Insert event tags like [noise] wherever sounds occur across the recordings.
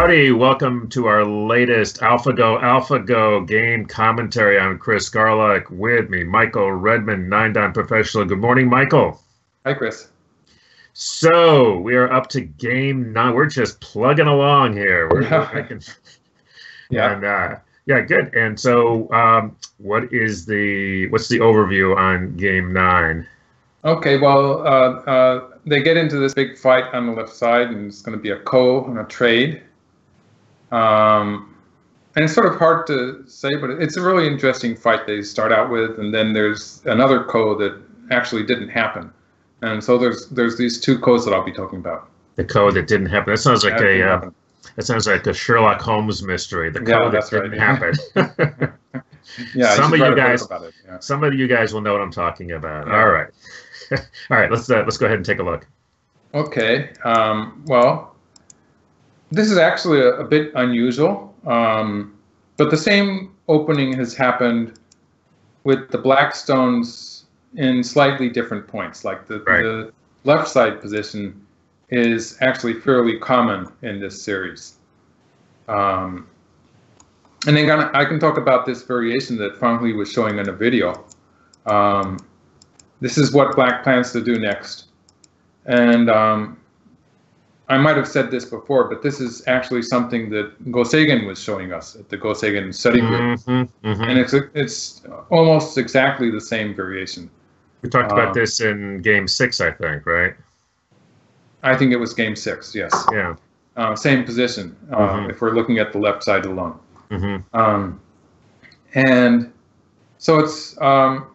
Howdy, welcome to our latest AlphaGo AlphaGo game commentary. I'm Chris Garlock with me, Michael Redmond, Nine Dan Professional. Good morning, Michael. Hi, Chris. So we are up to game nine. We're just plugging along here. We're [laughs] making, yeah, and uh, yeah, good. And so, um, what is the what's the overview on game nine? Okay, well, uh, uh, they get into this big fight on the left side, and it's going to be a ko and a trade. Um, and it's sort of hard to say, but it's a really interesting fight they start out with, and then there's another ko that actually didn't happen, and so there's there's these two kos that I'll be talking about. The ko that didn't happen. That sounds like a uh, that sounds like a Sherlock Holmes mystery. The ko yeah, that didn't right. [laughs] happen. yeah, some of you guys, yeah. some of you guys will know what I'm talking about. Yeah. All right, [laughs] all right. Let's uh, let's go ahead and take a look. Okay. Um, well, this is actually a, a bit unusual, um, but the same opening has happened with the black stones in slightly different points. Like the, right. the left side position is actually fairly common in this series. Um, and then I can talk about this variation that Fan Hui was showing in a video. Um, this is what black plans to do next. And um, I might have said this before, but this is actually something that Go Seigen was showing us at the Go Seigen study group, mm-hmm, mm-hmm. and it's it's almost exactly the same variation. We talked about um, this in Game Six, I think, right? I think it was Game Six. Yes. Yeah. Uh, same position. Uh, mm-hmm. If we're looking at the left side alone, mm-hmm. um, and so it's um,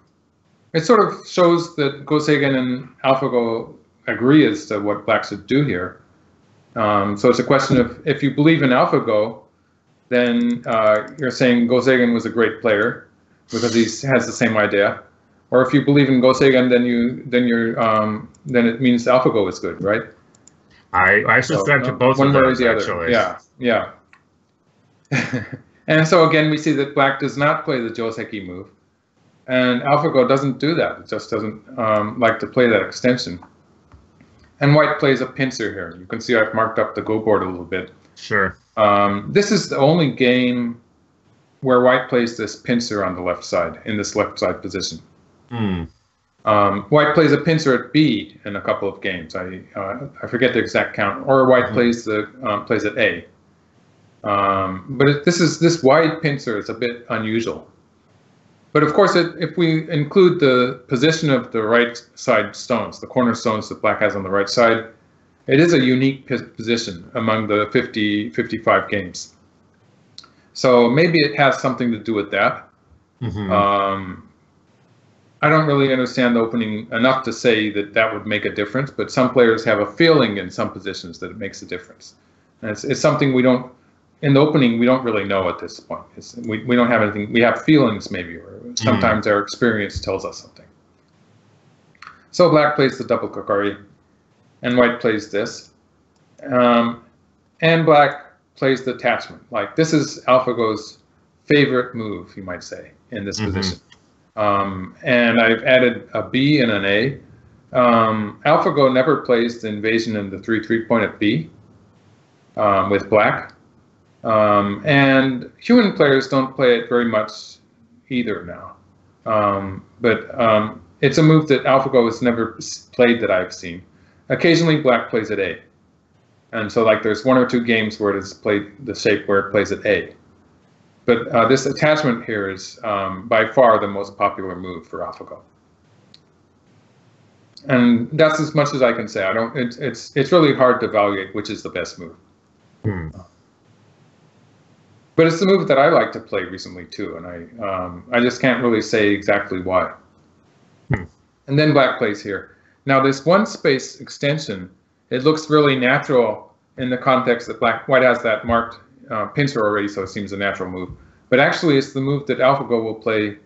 it sort of shows that Go Seigen and AlphaGo agree as to what black should do here. Um, so it's a question of if you believe in AlphaGo, then uh, you're saying Go Seigen was a great player because he has the same idea. Or if you believe in Go Seigen, then you then you're um, then it means AlphaGo is good, right? I I subscribe so, to both one of those the actually. Other. Yeah, yeah. [laughs] and so again, we see that Black does not play the Joseki move, and AlphaGo doesn't do that. It just doesn't um, like to play that extension. And white plays a pincer here. You can see I've marked up the go board a little bit. Sure. Um, this is the only game where white plays this pincer on the left side, in this left side position. Mm. Um, white plays a pincer at B in a couple of games. I uh, I forget the exact count. Or white mm-hmm. plays the um, plays at A. Um, but it, this is this wide pincer is a bit unusual. But of course, it, if we include the position of the right side stones, the corner stones that black has on the right side, it is a unique position among the 50, 55 games. So maybe it has something to do with that. Mm-hmm. Um, I don't really understand the opening enough to say that that would make a difference, but some players have a feeling in some positions that it makes a difference. And it's, it's something we don't in the opening, we don't really know at this point. It's, we, we don't have anything. We have feelings maybe, or sometimes mm. our experience tells us something. So black plays the double kakari, and white plays this. Um, and black plays the attachment. Like this is AlphaGo's favorite move, you might say, in this mm-hmm. position. Um, and I've added a B and an A. Um, AlphaGo never plays the invasion in the 3-3 point at B um, with black. Um, and human players don't play it very much either now. Um, but um, it's a move that AlphaGo has never played that I've seen. Occasionally, black plays at A. And so, like, there's one or two games where it has played the shape where it plays at A. But uh, this attachment here is um, by far the most popular move for AlphaGo. And that's as much as I can say. I don't. It's it's it's really hard to evaluate which is the best move. Hmm. But it's the move that I like to play recently too, and I um, I just can't really say exactly why. Hmm. And then black plays here. Now this one space extension, it looks really natural in the context that black white has that marked uh, pincer already, so it seems a natural move. But actually, it's the move that AlphaGo will play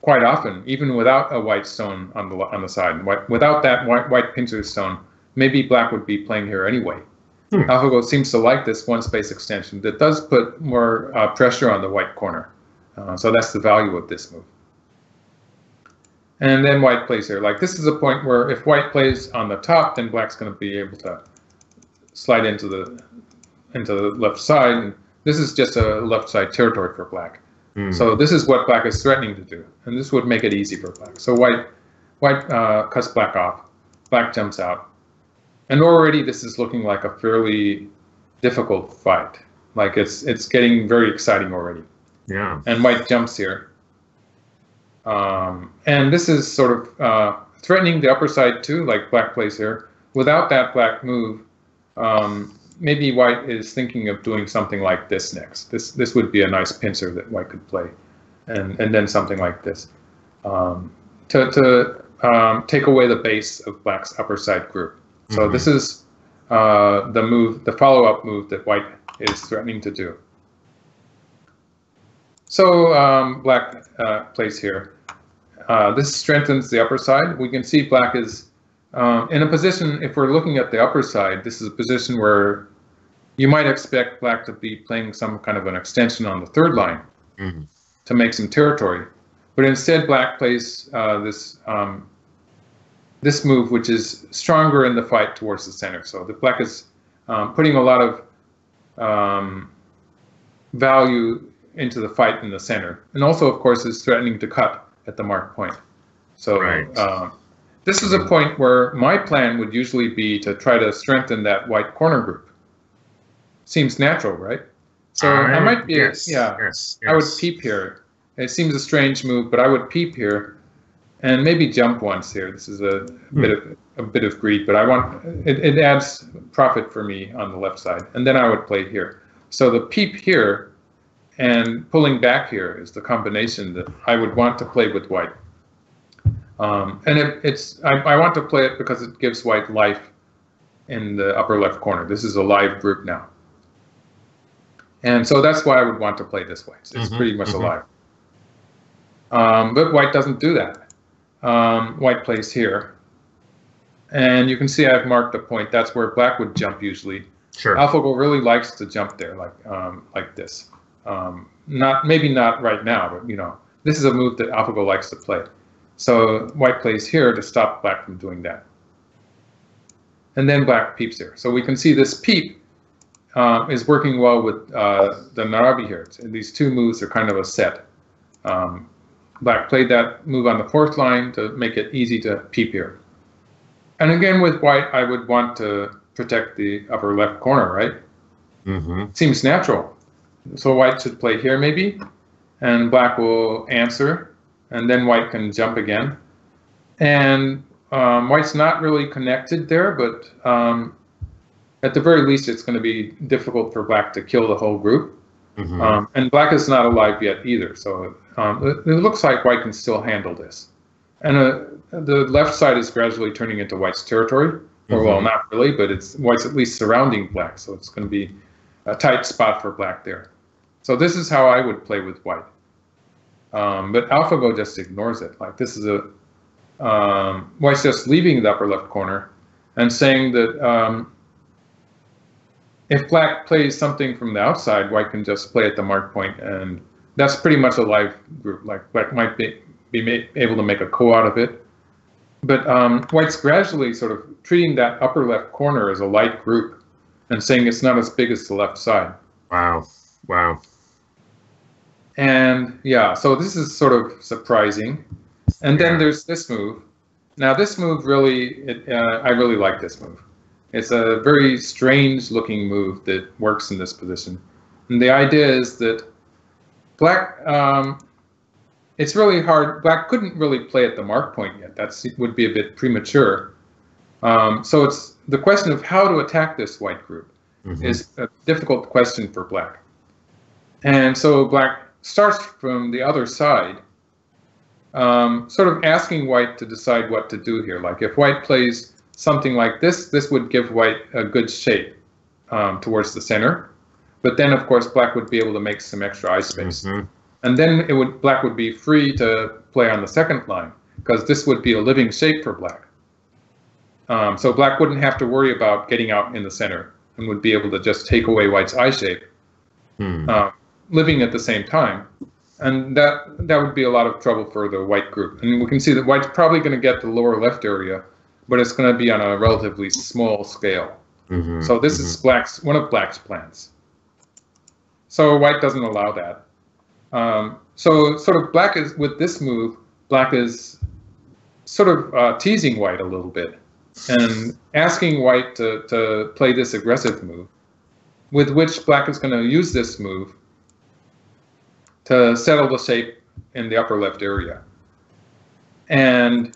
quite often, even without a white stone on the on the side. And without that white white pincer stone, maybe black would be playing here anyway. Hmm. AlphaGo seems to like this one space extension that does put more uh, pressure on the white corner. Uh, so that's the value of this move. And then white plays here. Like this is a point where if white plays on the top, then black's going to be able to slide into the into the left side. And this is just a left side territory for black. Mm. So this is what black is threatening to do, and this would make it easy for black. So white, white uh, cuts black off, black jumps out, and already this is looking like a fairly difficult fight. Like it's it's getting very exciting already. Yeah. And white jumps here, um, and this is sort of uh, threatening the upper side too, like black plays here. Without that black move, um, maybe white is thinking of doing something like this next. This this would be a nice pincer that white could play, and and then something like this, um, to to um, take away the base of black's upper side group. So mm-hmm. this is uh, the move, the follow-up move that white is threatening to do. So um, black uh, plays here. Uh, this strengthens the upper side. We can see black is um, in a position, if we're looking at the upper side, this is a position where you might expect black to be playing some kind of an extension on the third line mm-hmm. to make some territory. But instead, black plays uh, this um, this move, which is stronger in the fight towards the center. So the black is um, putting a lot of um, value into the fight in the center, and also, of course, is threatening to cut at the mark point. So right. uh, this is a point where my plan would usually be to try to strengthen that white corner group. Seems natural, right? So uh, I might be, yes, yeah, yes, yes. I would peep here. It seems a strange move, but I would peep here and maybe jump once here. This is a hmm. bit of a bit of greed, but I want it, it adds profit for me on the left side, and then I would play here. So the peep here and pulling back here is the combination that I would want to play with white. Um, and it, it's I, I, want to play it because it gives white life in the upper left corner. This is a live group now. And so that's why I would want to play this way. It's mm -hmm, pretty much mm -hmm. alive. Um, but white doesn't do that. Um, white plays here. And you can see I've marked the point. That's where black would jump usually. Sure. AlphaGo really likes to jump there like um, like this. Um, not maybe not right now, but you know, this is a move that AlphaGo likes to play. So white plays here to stop black from doing that. And then black peeps here. So we can see this peep uh, is working well with uh, the Narabi here. And these two moves are kind of a set. Um, black played that move on the fourth line to make it easy to peep here. And again, with white, I would want to protect the upper left corner, right? Mm -hmm. Seems natural. So white should play here maybe, and black will answer and then white can jump again. And um, white's not really connected there, but um, at the very least, it's going to be difficult for black to kill the whole group. Mm -hmm. um, and black is not alive yet either, so um, it, it, looks like white can still handle this. And uh, the left side is gradually turning into white's territory, or mm -hmm. well, not really, but it's white's at least surrounding black, so it's going to be a tight spot for black there. So this is how I would play with white. Um, but AlphaGo just ignores it. Like this is a, um, it's just leaving the upper left corner and saying that um, if black plays something from the outside, white can just play at the mark point, and that's pretty much a live group. Like black might be, be able to make a ko out of it, but um, white's gradually sort of treating that upper left corner as a light group and saying it's not as big as the left side. Wow, wow. And yeah, so this is sort of surprising. And then there's this move. Now this move really, it, uh, I really like this move. It's a very strange looking move that works in this position. And the idea is that black, um, it's really hard. Black couldn't really play at the mark point yet. That would be a bit premature. Um, so it's the question of how to attack this white group mm -hmm. is a difficult question for black. And so black starts from the other side, um, sort of asking white to decide what to do here. Like if white plays something like this, this would give white a good shape um, towards the center. But then, of course, black would be able to make some extra eye space. Mm -hmm. And then it would black would be free to play on the second line because this would be a living shape for black. Um, so black wouldn't have to worry about getting out in the center and would be able to just take away white's eye shape. Hmm. Um, living at the same time. And that that would be a lot of trouble for the white group. And we can see that white's probably going to get the lower left area, but it's going to be on a relatively small scale. Mm-hmm, so this mm-hmm. is black's one of black's plans. So white doesn't allow that. Um, so sort of black is with this move, black is sort of uh, teasing white a little bit and asking white to, to play this aggressive move, with which black is going to use this move to settle the shape in the upper left area. And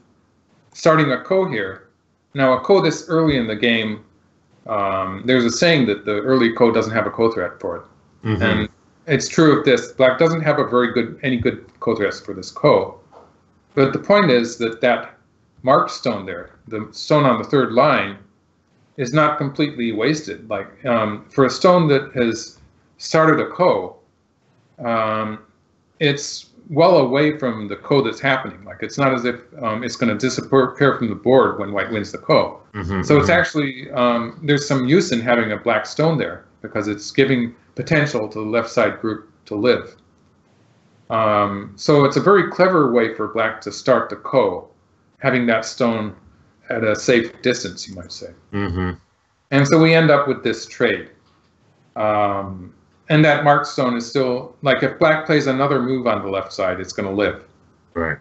starting a ko here. Now a ko this early in the game, um, there's a saying that the early ko doesn't have a ko threat for it. Mm-hmm. And it's true of this. Black doesn't have a very good any good threats for this ko. But the point is that that marked stone there, the stone on the third line, is not completely wasted. Like um, for a stone that has started a ko, um, it's well away from the ko that's happening. Like it's not as if um, it's going to disappear from the board when white wins the ko. Mm-hmm, so mm-hmm. it's actually um, there's some use in having a black stone there because it's giving potential to the left side group to live. Um, so it's a very clever way for black to start the ko, having that stone at a safe distance, you might say. Mm-hmm. And so we end up with this trade. Um, and that mark stone is still, like if black plays another move on the left side, it's going to live. Right.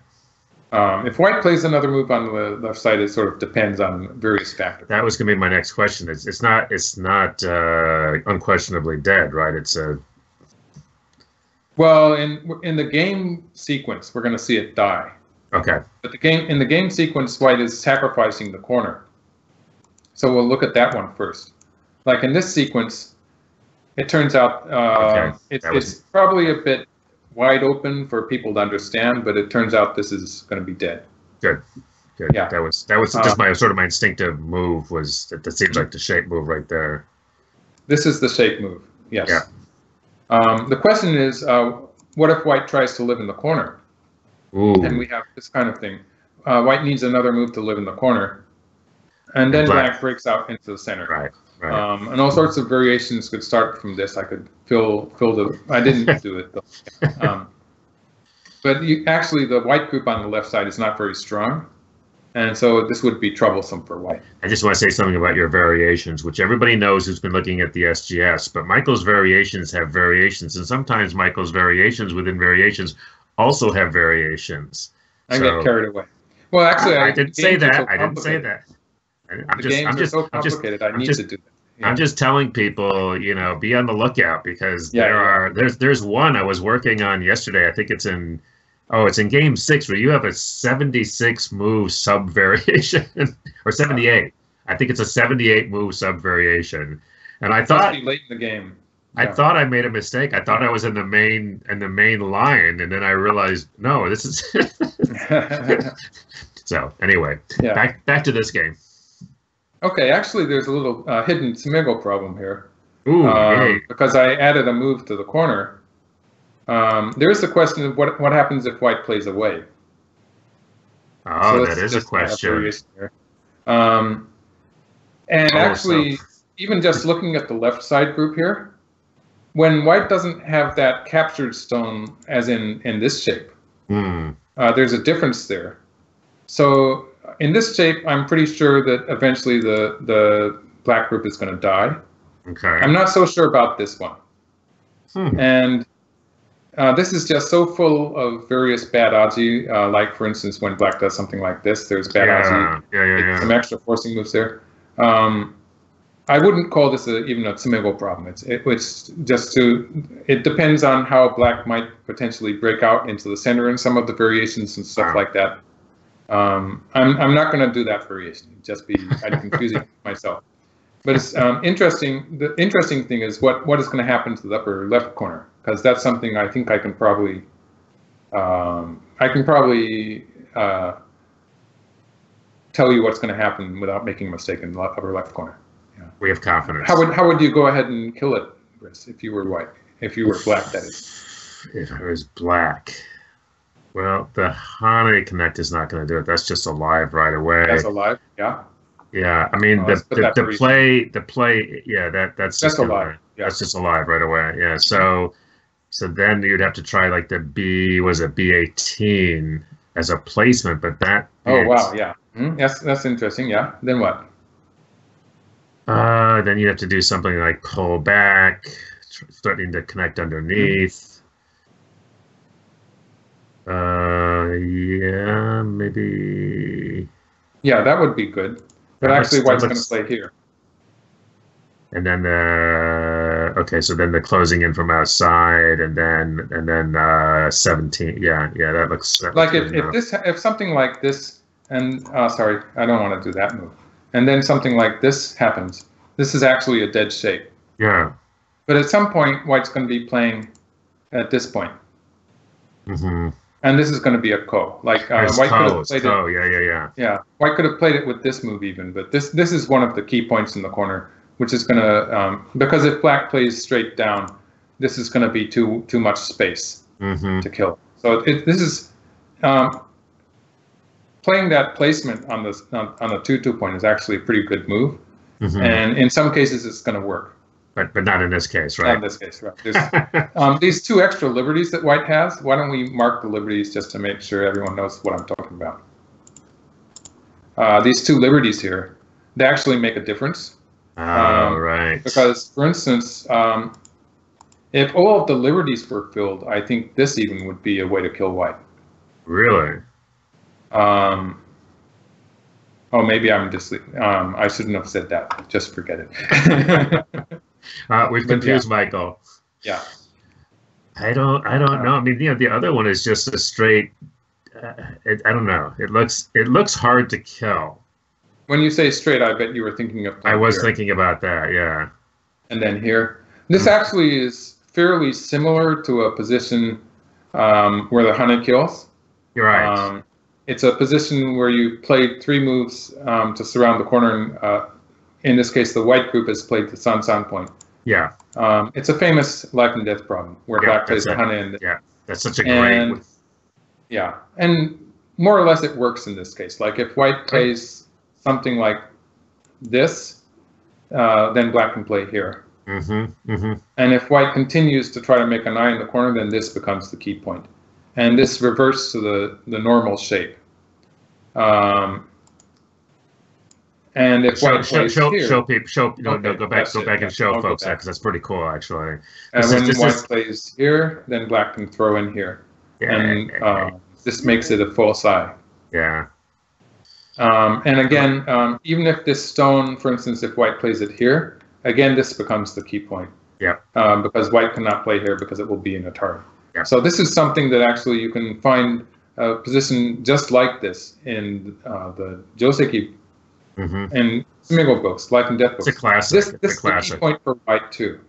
Um, if white plays another move on the left side, it sort of depends on various factors. That was going to be my next question. It's, it's not it's not uh, unquestionably dead, right? It's a well, in in the game sequence, we're going to see it die. Okay. But the game in the game sequence, white is sacrificing the corner. So we'll look at that one first. Like in this sequence, it turns out uh, okay. it's, was... it's probably a bit wide open for people to understand, but it turns out this is going to be dead. Good. Good. Yeah. That was that was just uh, my sort of my instinctive move was that, that seems like the shape move right there. This is the shape move. Yes. Yeah. Um, the question is, uh, what if white tries to live in the corner? Ooh. And we have this kind of thing. Uh, white needs another move to live in the corner, and then black. black breaks out into the center. Right. Right. Um, and all sorts of variations could start from this. I could fill fill the. I didn't [laughs] do it though. Um, but you, actually, the white group on the left side is not very strong, and so this would be troublesome for white. I just want to say something about your variations, which everybody knows who's been looking at the SGF. But Michael's variations have variations, and sometimes Michael's variations within variations also have variations. I so, get carried away. Well, actually, I, I didn't say that. I didn't say that. I'm the just, I'm just, so complicated. I'm just, I need just, to do that. Yeah. I'm just telling people, you know, be on the lookout because yeah, there yeah. are there's there's one I was working on yesterday. I think it's in oh, it's in game six where you have a 76 move sub [laughs] variation or 78. I think it's a 78 move sub variation. And I thought late in the game. I thought I made a mistake. I thought I was in the main in the main line, and then I realized no, this is. [laughs] [laughs] so anyway, back back to this game. Okay, actually, there's a little uh, hidden Tsumego problem here. Ooh, um, because I added a move to the corner. Um, there's the question of what what happens if white plays away. Oh, so that is a question. Um, and oh, actually, so. even just looking at the left side group here, when white doesn't have that captured stone, as in in this shape, mm. uh, there's a difference there. So in this shape, I'm pretty sure that eventually the the black group is going to die. Okay. I'm not so sure about this one. Hmm. And uh, this is just so full of various bad aji. Uh, like for instance, when black does something like this, there's bad yeah. Yeah, yeah, yeah. Some extra forcing moves there. Um, I wouldn't call this a, even a Tsumego problem. It's it, it's just to it depends on how black might potentially break out into the center and some of the variations and stuff wow. like that. Um, I'm, I'm not going to do that for variation. Just be I'm confusing [laughs] myself. But it's um, interesting. The interesting thing is what what is going to happen to the upper left corner because that's something I think I can probably um, I can probably uh, tell you what's going to happen without making a mistake in the upper left corner. Yeah. We have confidence. How would how would you go ahead and kill it, Chris, if you were white? If you were black, that is. If I was black. Well, the Hane Connect is not going to do it. That's just alive right away. That's alive. Yeah. Yeah, I mean the the, the play the play yeah that that's just that's alive. Yeah. That's just alive right away. Yeah. So so then you'd have to try like the B was a B eighteen as a placement, but that Oh wow, yeah. Mm-hmm. That's that's interesting. Yeah. Then what? Uh, then you have to do something like pull back, threatening to connect underneath. Uh, yeah, maybe. Yeah, that would be good. But That actually, looks- white's going to play here. And then the okay, so then the closing in from outside, and then and then uh, seventeen. Yeah, yeah, that looks that Like looks if, if enough. this if something like this and uh, sorry, I don't want to do that move. And then something like this happens. This is actually a dead shape. Yeah. But at some point, white's going to be playing at this point, Mm-hmm. And this is going to be a ko. Like uh, white could have played ko. it. Yeah, yeah, yeah. Yeah, white could have played it with this move even, but this this is one of the key points in the corner, which is going to um, because if black plays straight down, this is going to be too too much space Mm-hmm. to kill. So it, this is um, playing that placement on the on, on the two two point is actually a pretty good move, mm-hmm. and in some cases it's going to work. But but not in this case, Not in this case, right? Um, these two extra liberties that white has. Why don't we mark the liberties just to make sure everyone knows what I'm talking about? Uh, these two liberties here, they actually make a difference oh, um, right. because, for instance, um, if all of the liberties were filled, I think this even would be a way to kill white. really. Um, oh, maybe I'm just. Um, I shouldn't have said that. Just forget it. [laughs] Uh, we've But confused Michael. yeah. I don't. I don't know. I mean, you know, the other one is just a straight. Uh, it, I don't know. It looks. It looks hard to kill. When you say straight, I bet you were thinking of. I was here. thinking about that. Yeah. and then here. This Hmm. actually is fairly similar to a position um, where the hane kills. You're right. Um, it's a position where you played three moves um, to surround the corner. And, uh, in this case, the white group has played the san san point. yeah. Um, it's a famous life and death problem where Yeah, black plays the that's it. Yeah, That's such a great. and yeah, and more or less it works in this case. Like if white plays something like this, uh, then black can play here. Mm-hmm. Mm-hmm. And if white continues to try to make an eye in the corner, then this becomes the key point. And this reverts to the, the normal shape. Um, and if Show, white show, plays show, here, show people. Show. No, no, go back. Go it, back and show I'll folks that because that's pretty cool, actually. and this is- when this white is- plays here, then black can throw in here. Yeah. And uh, this makes it a false eye. yeah. Um, and again, um, even if this stone, for instance, if white plays it here, again, this becomes the key point. Yeah. Um, because white cannot play here because it will be in a turn. Yeah. So this is something that actually you can find a position just like this in uh, the Joseki Mm-hmm. and Tsumego books, Life and Death books. It's a classic. This, this a is the key point for white too,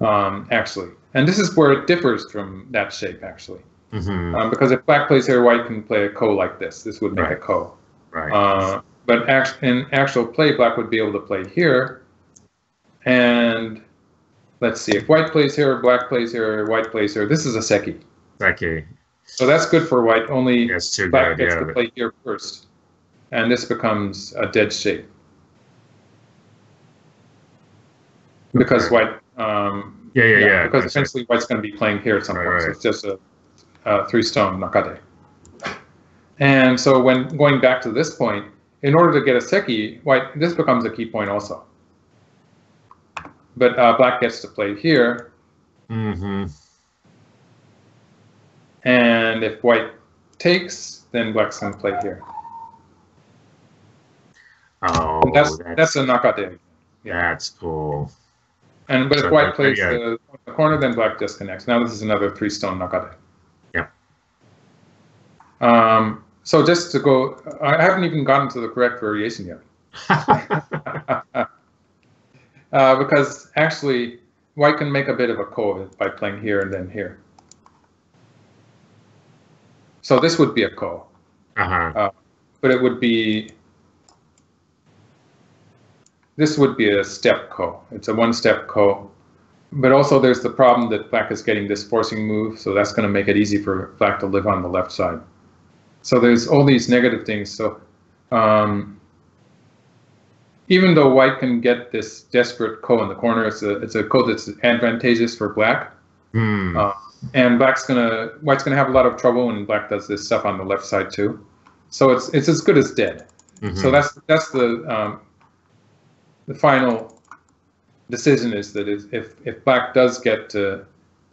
um, actually. And this is where it differs from that shape, actually. Mm-hmm. Um, because if black plays here, white can play a ko like this. This would make a Right. ko. right. Uh, but act- in actual play, black would be able to play here. And let's see, if white plays here, black plays here, white plays here, this is a seki. Seki. So that's good for white, only too black good. gets Yeah. to play here first. And this becomes a dead shape. Because Okay. white, um, Yeah, yeah, yeah. because that's right. essentially white's going to be playing here at some Right, point. So it's just a, a three stone nakade. And so when going back to this point, in order to get a seki, white this becomes a key point also. But uh, black gets to play here, Mm-hmm. and if white takes, then black's going to play here. Oh, that's that's that's a nakade. that's cool. And but So if white plays yeah. the, the corner, then black disconnects. Now this is another three stone nakade. Yeah. Um, so just to go, I haven't even gotten to the correct variation yet. [laughs] [laughs] uh, because actually, white can make a bit of a ko by playing here and then here. So this would be a ko, uh-huh. but it would be. This would be a step ko. It's a one-step ko, but also there's the problem that black is getting this forcing move, so that's going to make it easy for black to live on the left side. So there's all these negative things. So um, even though white can get this desperate ko in the corner, it's a it's a ko that's advantageous for black. Hmm. Uh, and black's gonna white's gonna have a lot of trouble when black does this stuff on the left side too. So it's it's as good as dead. Mhm. So that's that's the um, the final decision is that if if black does get to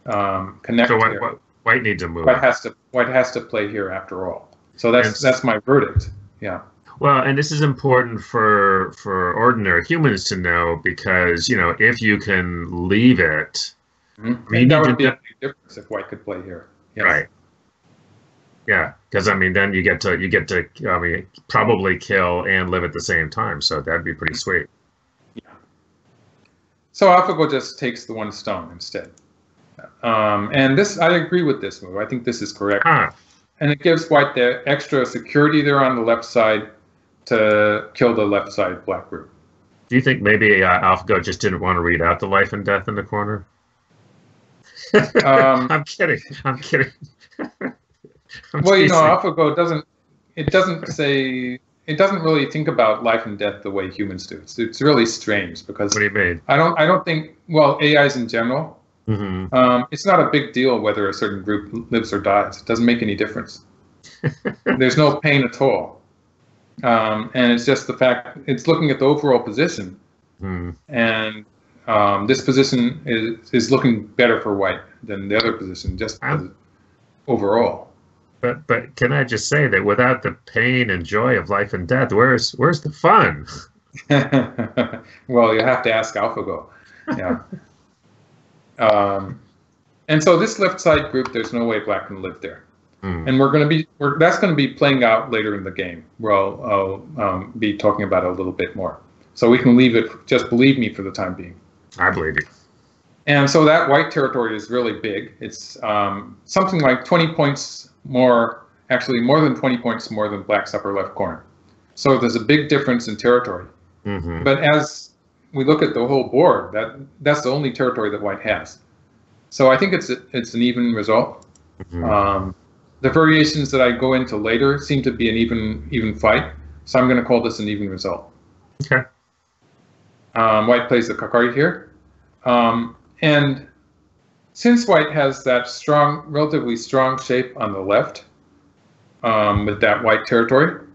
um, connect so white, here, white needs to move. White has to white has to play here after all. So that's and, that's my verdict. Yeah. Well, and this is important for for ordinary humans to know because you know if you can leave it, mm-hmm. that would be a big difference if white could play here. Yes. Right. Yeah, because I mean, then you get to you get to I mean probably kill and live at the same time, so that'd be pretty sweet. So AlphaGo just takes the one stone instead, um, and this I agree with this move. I think this is correct, huh. and it gives white the extra security there on the left side to kill the left side black group. Do you think maybe uh, AlphaGo just didn't want to read out the life and death in the corner? [laughs] Um, I'm kidding. I'm kidding. [laughs] well, you know, AlphaGo doesn't. It doesn't say. It doesn't really think about life and death the way humans do. It's, it's really strange because. What do you mean? I don't. I don't think. Well, AIs in general. Mm-hmm. Um, it's not a big deal whether a certain group lives or dies. It doesn't make any difference. [laughs] There's no pain at all. Um, and it's just the fact it's looking at the overall position, mm. and um, this position is is looking better for white than the other position, just overall. But but can I just say that without the pain and joy of life and death, where's where's the fun? [laughs] well, you have to ask AlphaGo. Yeah. [laughs] um, and so this left side group, there's no way black can live there. Mm. And we're going to be we're, that's going to be playing out later in the game, where I'll, I'll um, be talking about it a little bit more. So we can leave it. Just believe me for the time being. I believe you. And so that white territory is really big. It's um, something like 20 points more, actually more than 20 points more than black's upper left corner. So there's a big difference in territory. Mm-hmm. But as we look at the whole board, that that's the only territory that white has. So I think it's it's an even result. Mm-hmm. Um, the variations that I go into later seem to be an even even fight. So I'm going to call this an even result. Okay. Um, white plays the Kakari here. Um, and since white has that strong, relatively strong shape on the left um, with that white territory,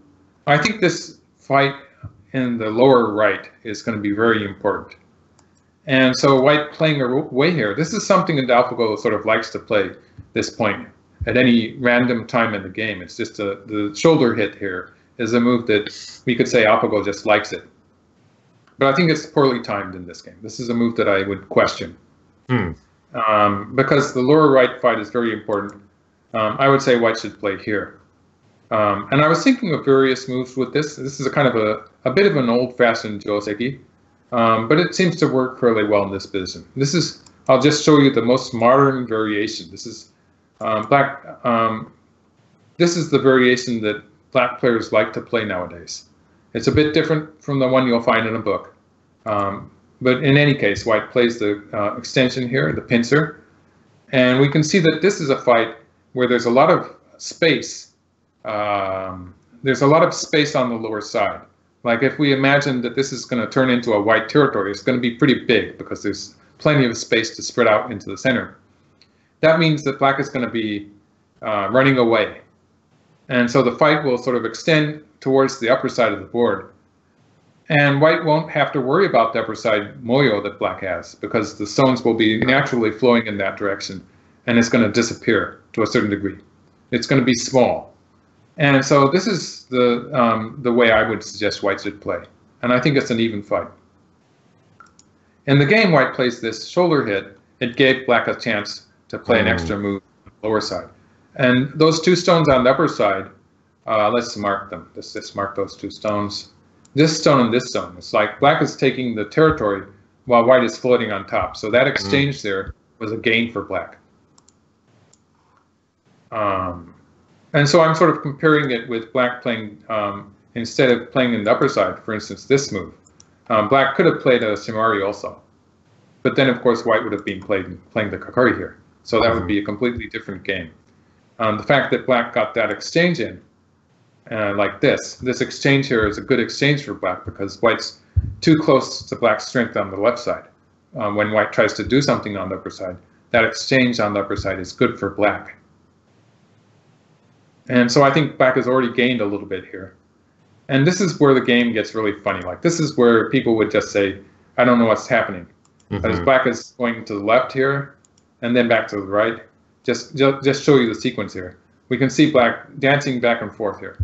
I think this fight in the lower right is going to be very important. And so white playing away here, this is something that AlphaGo sort of likes to play this point at any random time in the game. It's just a, the shoulder hit here is a move that we could say AlphaGo just likes it. But I think it's poorly timed in this game. This is a move that I would question. Hmm um, because the lower right fight is very important. Um, I would say white should play here. Um, and I was thinking of various moves with this. This is a kind of a, a bit of an old-fashioned joseki, um, but it seems to work fairly well in this position. This is, I'll just show you the most modern variation. This is um, black, um, this is the variation that black players like to play nowadays. It's a bit different from the one you'll find in a book. Um, but in any case, white plays the uh, extension here, the pincer. And we can see that this is a fight where there's a lot of space. Um, there's a lot of space on the lower side. Like if we imagine that this is going to turn into a white territory, it's going to be pretty big because there's plenty of space to spread out into the center. That means that black is going to be uh, running away. And so the fight will sort of extend towards the upper side of the board. And white won't have to worry about the upper side moyo that black has because the stones will be naturally flowing in that direction and it's going to disappear to a certain degree. It's going to be small. And so this is the, um, the way I would suggest white should play. And I think it's an even fight. In the game, white plays this shoulder hit. It gave black a chance to play an mm. extra move on the lower side. And those two stones on the upper side, uh, let's mark them. Let's just mark those two stones this stone and this stone. It's like black is taking the territory while white is floating on top. So that exchange mm. there was a gain for black. Um, and so I'm sort of comparing it with black playing, um, instead of playing in the upper side, for instance, this move. Um, black could have played a Shimari also. But then, of course, white would have been played, playing the Kakari here. So that would be a completely different game. Um, the fact that black got that exchange in uh, like this. This exchange here is a good exchange for black because white's too close to black's strength on the left side. Um, when white tries to do something on the upper side, that exchange on the upper side is good for black. And so I think black has already gained a little bit here. And this is where the game gets really funny. Like this is where people would just say, I don't know what's happening. Mm-hmm. As black is going to the left here, and then back to the right. Just, just, just show you the sequence here. We can see black dancing back and forth here.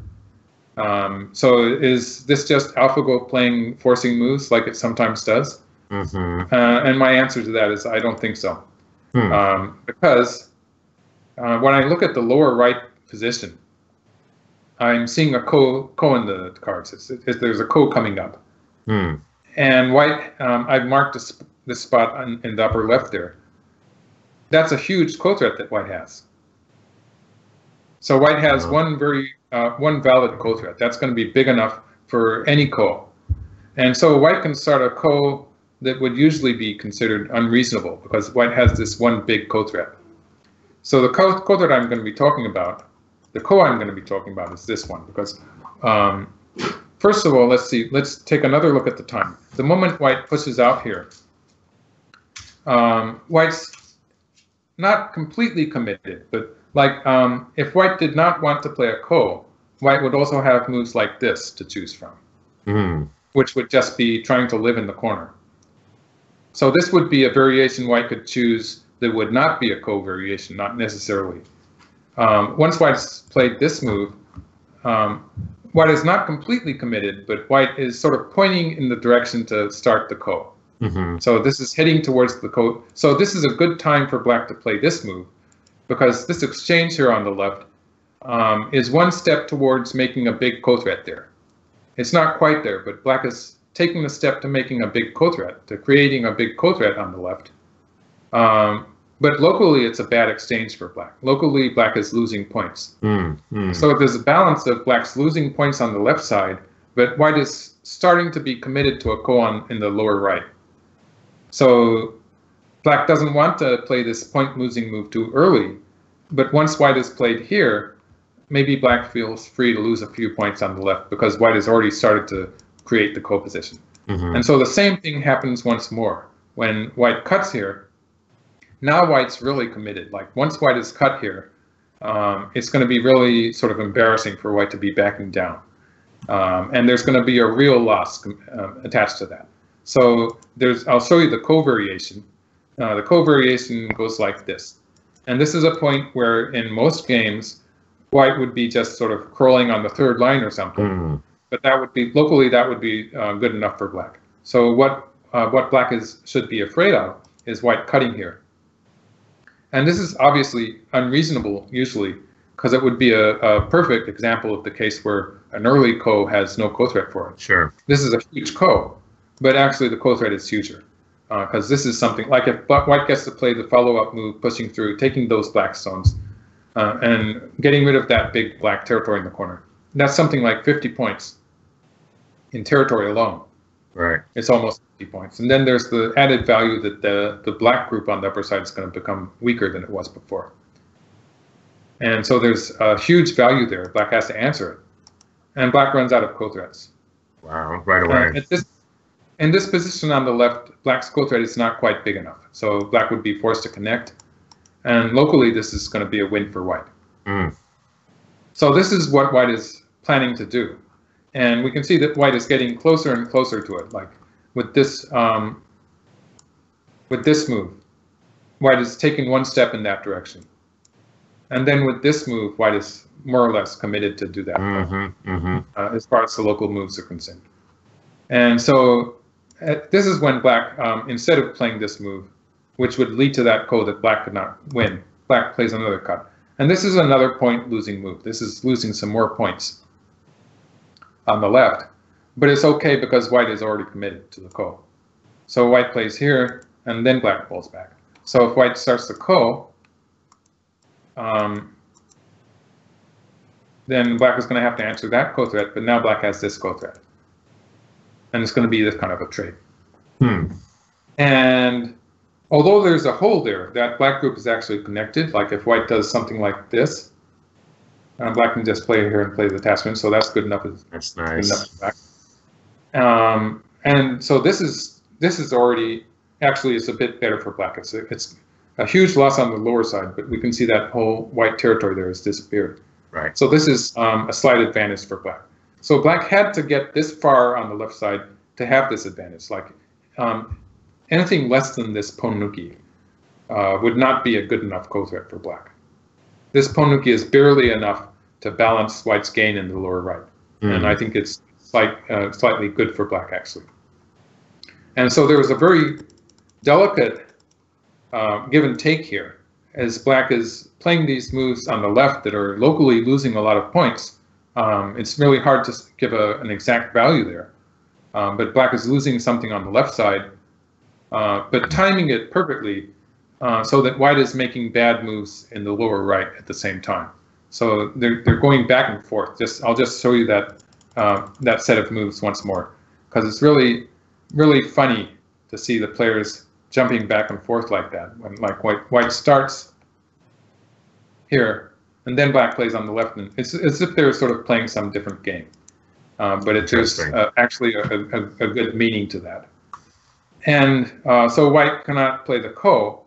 Um, so is this just AlphaGo playing forcing moves like it sometimes does? Mm-hmm. Uh, and my answer to that is I don't think so. Hmm. Um, because uh, when I look at the lower right position, I'm seeing a ko, ko in the cards. It's, it's, there's a ko coming up. Hmm. And white, um, I've marked this, this spot on, in the upper left there. That's a huge ko threat that white has. So white has uh-huh. one very uh, one valid ko threat. That's going to be big enough for any ko. And so white can start a ko that would usually be considered unreasonable because white has this one big ko threat. So the ko threat I'm going to be talking about, the ko I'm going to be talking about is this one because um, first of all, let's see, let's take another look at the time. The moment white pushes out here, um, white's not completely committed, but like um, if white did not want to play a ko, white would also have moves like this to choose from, mm. which would just be trying to live in the corner. So this would be a variation white could choose that would not be a ko variation, not necessarily. Um, once white's played this move, um, white is not completely committed, but white is sort of pointing in the direction to start the ko. Mm-hmm. So this is heading towards the ko. So this is a good time for black to play this move because this exchange here on the left um, is one step towards making a big ko-threat there. It's not quite there, but black is taking the step to making a big ko-threat, to creating a big co-threat on the left. Um, but locally, it's a bad exchange for black. Locally, black is losing points. Mm, mm. So there's a balance of black's losing points on the left side, but white is starting to be committed to a koan in the lower right. So black doesn't want to play this point losing move too early, but once white is played here, maybe black feels free to lose a few points on the left because white has already started to create the ko position. Mm-hmm. And so the same thing happens once more. When white cuts here, now white's really committed. Like once white is cut here, um, it's going to be really sort of embarrassing for white to be backing down. Um, and there's going to be a real loss uh, attached to that. So there's, I'll show you the ko variation. Uh, the ko variation goes like this. And this is a point where in most games, white would be just sort of crawling on the third line or something. Mm. But that would be locally that would be uh, good enough for black. So what uh, what black is should be afraid of is white cutting here. And this is obviously unreasonable usually because it would be a, a, perfect example of the case where an early ko has no ko threat for it. Sure. This is a huge ko, but actually the ko threat is huger because uh, this is something like if white gets to play the follow-up move, pushing through, taking those black stones, uh, and getting rid of that big black territory in the corner. That's something like 50 points in territory alone. Right. It's almost 50 points. And then there's the added value that the, the black group on the upper side is going to become weaker than it was before. And so there's a huge value there. Black has to answer it. And black runs out of ko threats. Wow, right away. at this, in this position on the left, black's ko threat is not quite big enough. So black would be forced to connect. And locally, this is going to be a win for white. Mm. So this is what white is planning to do. And we can see that white is getting closer and closer to it. Like with this, um, with this move, white is taking one step in that direction. And then with this move, white is more or less committed to do that mm-hmm, mm-hmm. Uh, as far as the local moves are concerned. And so uh, this is when black, um, instead of playing this move, which would lead to that ko that black could not win, black plays another cut. And this is another point losing move. This is losing some more points on the left, but it's okay because white is already committed to the ko. So white plays here, and then black pulls back. So if white starts the ko, um, then black is going to have to answer that ko threat, but now black has this ko threat. And it's going to be this kind of a trade. Hmm. And although there's a hole there, that black group is actually connected. Like if white does something like this, and black can just play here and play the attachment, so that's good enough. That's nice. Um, and so this is this is already actually it's a bit better for black. It's a, it's a huge loss on the lower side, but we can see that whole white territory there has disappeared. Right. So this is um, a slight advantage for black. So black had to get this far on the left side to have this advantage. Like um, anything less than this Ponnuki uh, would not be a good enough threat for black. This Ponnuki is barely enough to balance white's gain in the lower right. Mm. And I think it's slight, uh, slightly good for black, actually. And so there was a very delicate uh, give and take here, as black is playing these moves on the left that are locally losing a lot of points. Um, it's really hard to give a, an exact value there. Um, but black is losing something on the left side, uh, but timing it perfectly uh, so that white is making bad moves in the lower right at the same time. So they're, they're going back and forth. Just I'll just show you that uh, that set of moves once more. Because it's really really funny to see the players jumping back and forth like that. When like white white starts here and then black plays on the left and it's as if they're sort of playing some different game. Uh, but it, there's uh, actually a, a, a, good meaning to that and uh, so white cannot play the ko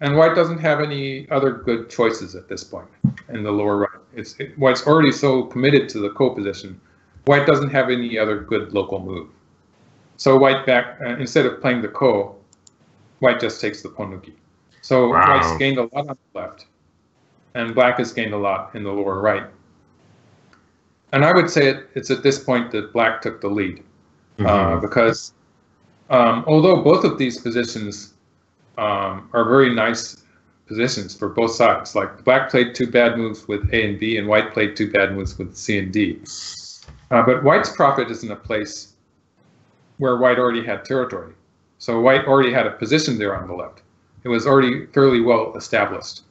and white doesn't have any other good choices at this point in the lower right. It's it, white's already so committed to the ko position. White doesn't have any other good local move. So white back uh, instead of playing the ko, white just takes the ponnuki. So wow. white's gained a lot on the left, and black has gained a lot in the lower right. And I would say it, it's at this point that black took the lead, mm -hmm. uh, mm-hmm. because um, although both of these positions um, are very nice positions for both sides. Like black played two bad moves with A and B, and white played two bad moves with C and D. Uh, but white's profit is in a place where white already had territory. So white already had a position there on the left. It was already fairly well established.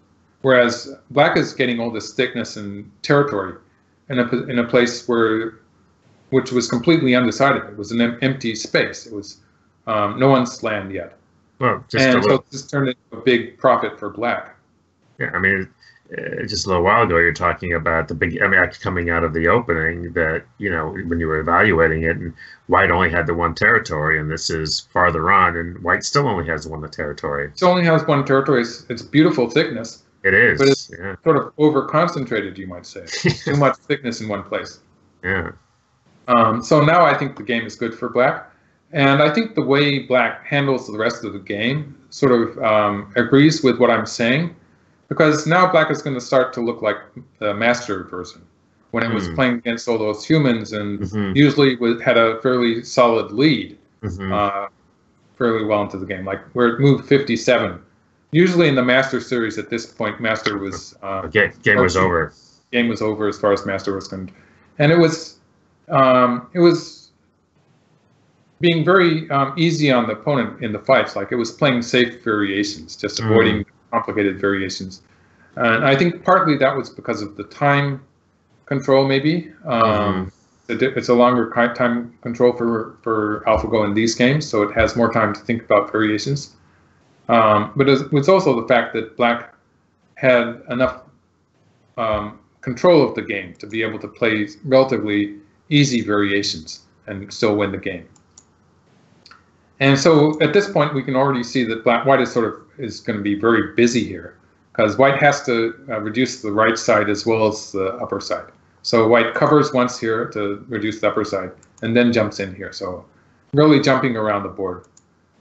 Whereas black is getting all this thickness and territory in a, in a place where, which was completely undecided. It was an empty space. It was um, no one's land yet. Well, and so this turned into a big profit for black. Yeah, I mean, uh, just a little while ago, you're talking about the big. I mean, coming out of the opening, that you know when you were evaluating it, and white only had the one territory, and this is farther on, and white still only has one territory. It only has one territory. It's, it's beautiful thickness. It is, but it's yeah. sort of over concentrated, you might say. [laughs] Too much thickness in one place. Yeah. Um, so now I think the game is good for black. And I think the way Black handles the rest of the game sort of um, agrees with what I'm saying, because now Black is going to start to look like the master version. When it mm. was hmm. playing against all those humans and mm-hmm. usually had a fairly solid lead mm-hmm. uh, fairly well into the game, like where it moved 57. Usually in the Master series at this point, Master was uh, game, game was over. Game was over as far as Master was concerned, and it was um, it was being very um, easy on the opponent in the fights. Like it was playing safe variations, just mm. avoiding mm. complicated variations. And I think partly that was because of the time control, maybe. Um, mm. It's a longer time control for, for AlphaGo in these games, so it has more time to think about variations. Um, but it's, was also the fact that Black had enough um, control of the game to be able to play relatively easy variations and still win the game. And so at this point, we can already see that black white is sort of is going to be very busy here because white has to uh, reduce the right side as well as the upper side. So white covers once here to reduce the upper side and then jumps in here. So really jumping around the board.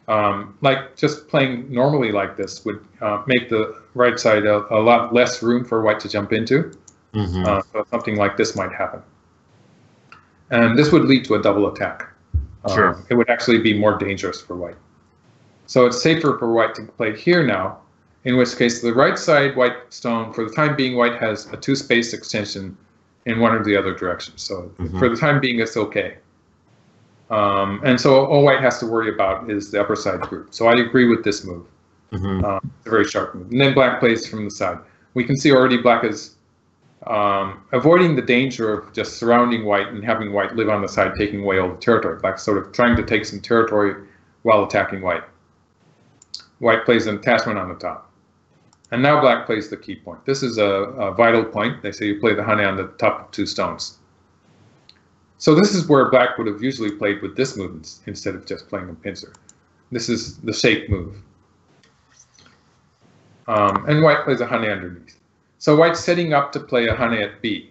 Um, like just playing normally like this would uh, make the right side a, a, lot less room for white to jump into. Mm -hmm. uh, so something like this might happen. And this would lead to a double attack. Sure. Um, it would actually be more dangerous for white. So it's safer for white to play here now, in which case the right side white stone, for the time being, white has a two space extension in one or the other direction. So mm-hmm. for the time being, it's okay. Um, and so all white has to worry about is the upper side group. So I agree with this move. Mm-hmm. Uh, it's a very sharp move. And then black plays from the side. We can see already black is um, avoiding the danger of just surrounding white and having white live on the side, taking away all the territory, like sort of trying to take some territory while attacking white. White plays an attachment on the top. And now black plays the key point. This is a, a vital point. They say you play the hane on the top of two stones. So this is where black would have usually played with this move instead of just playing a pincer. This is the shake move. Um, and white plays a hane underneath. So white's setting up to play a hane at b.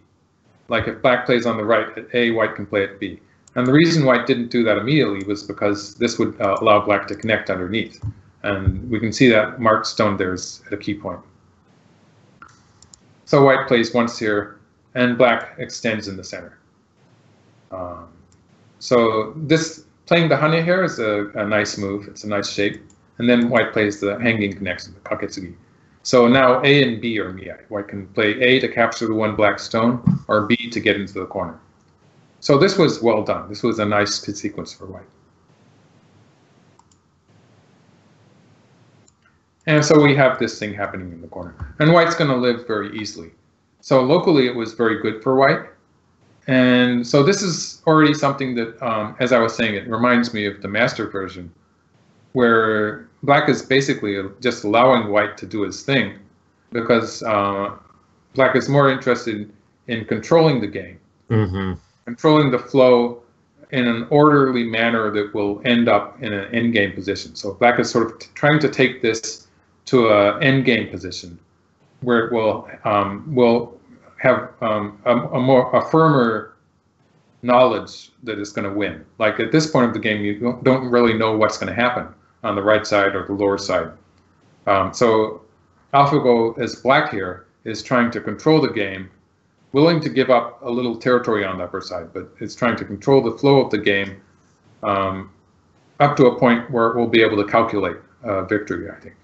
Like if black plays on the right at A, white can play at B. And the reason white didn't do that immediately was because this would uh, allow black to connect underneath. And we can see that marked stone there is at a key point. So white plays once here, and black extends in the center. Um, so this playing the hane here is a, a, nice move. It's a nice shape. And then white plays the hanging connection, the kaketsugi. So now A and B are miai. White can play A to capture the one black stone, or B to get into the corner. So this was well done. This was a nice sequence for white. And so we have this thing happening in the corner. And white's going to live very easily. So locally, it was very good for white. And so this is already something that, um, as I was saying, it reminds me of the master version, where black is basically just allowing white to do his thing, because uh, black is more interested in controlling the game, mm-hmm. controlling the flow in an orderly manner that will end up in an end game position. So black is sort of trying to take this to an end game position, where it will um, will have um, a, a, more a firmer knowledge that it's going to win. Like at this point of the game, you don't really know what's going to happen on the right side or the lower side. Um, so AlphaGo as black here is trying to control the game, willing to give up a little territory on the upper side, but it's trying to control the flow of the game um, up to a point where it will be able to calculate uh, victory, I think.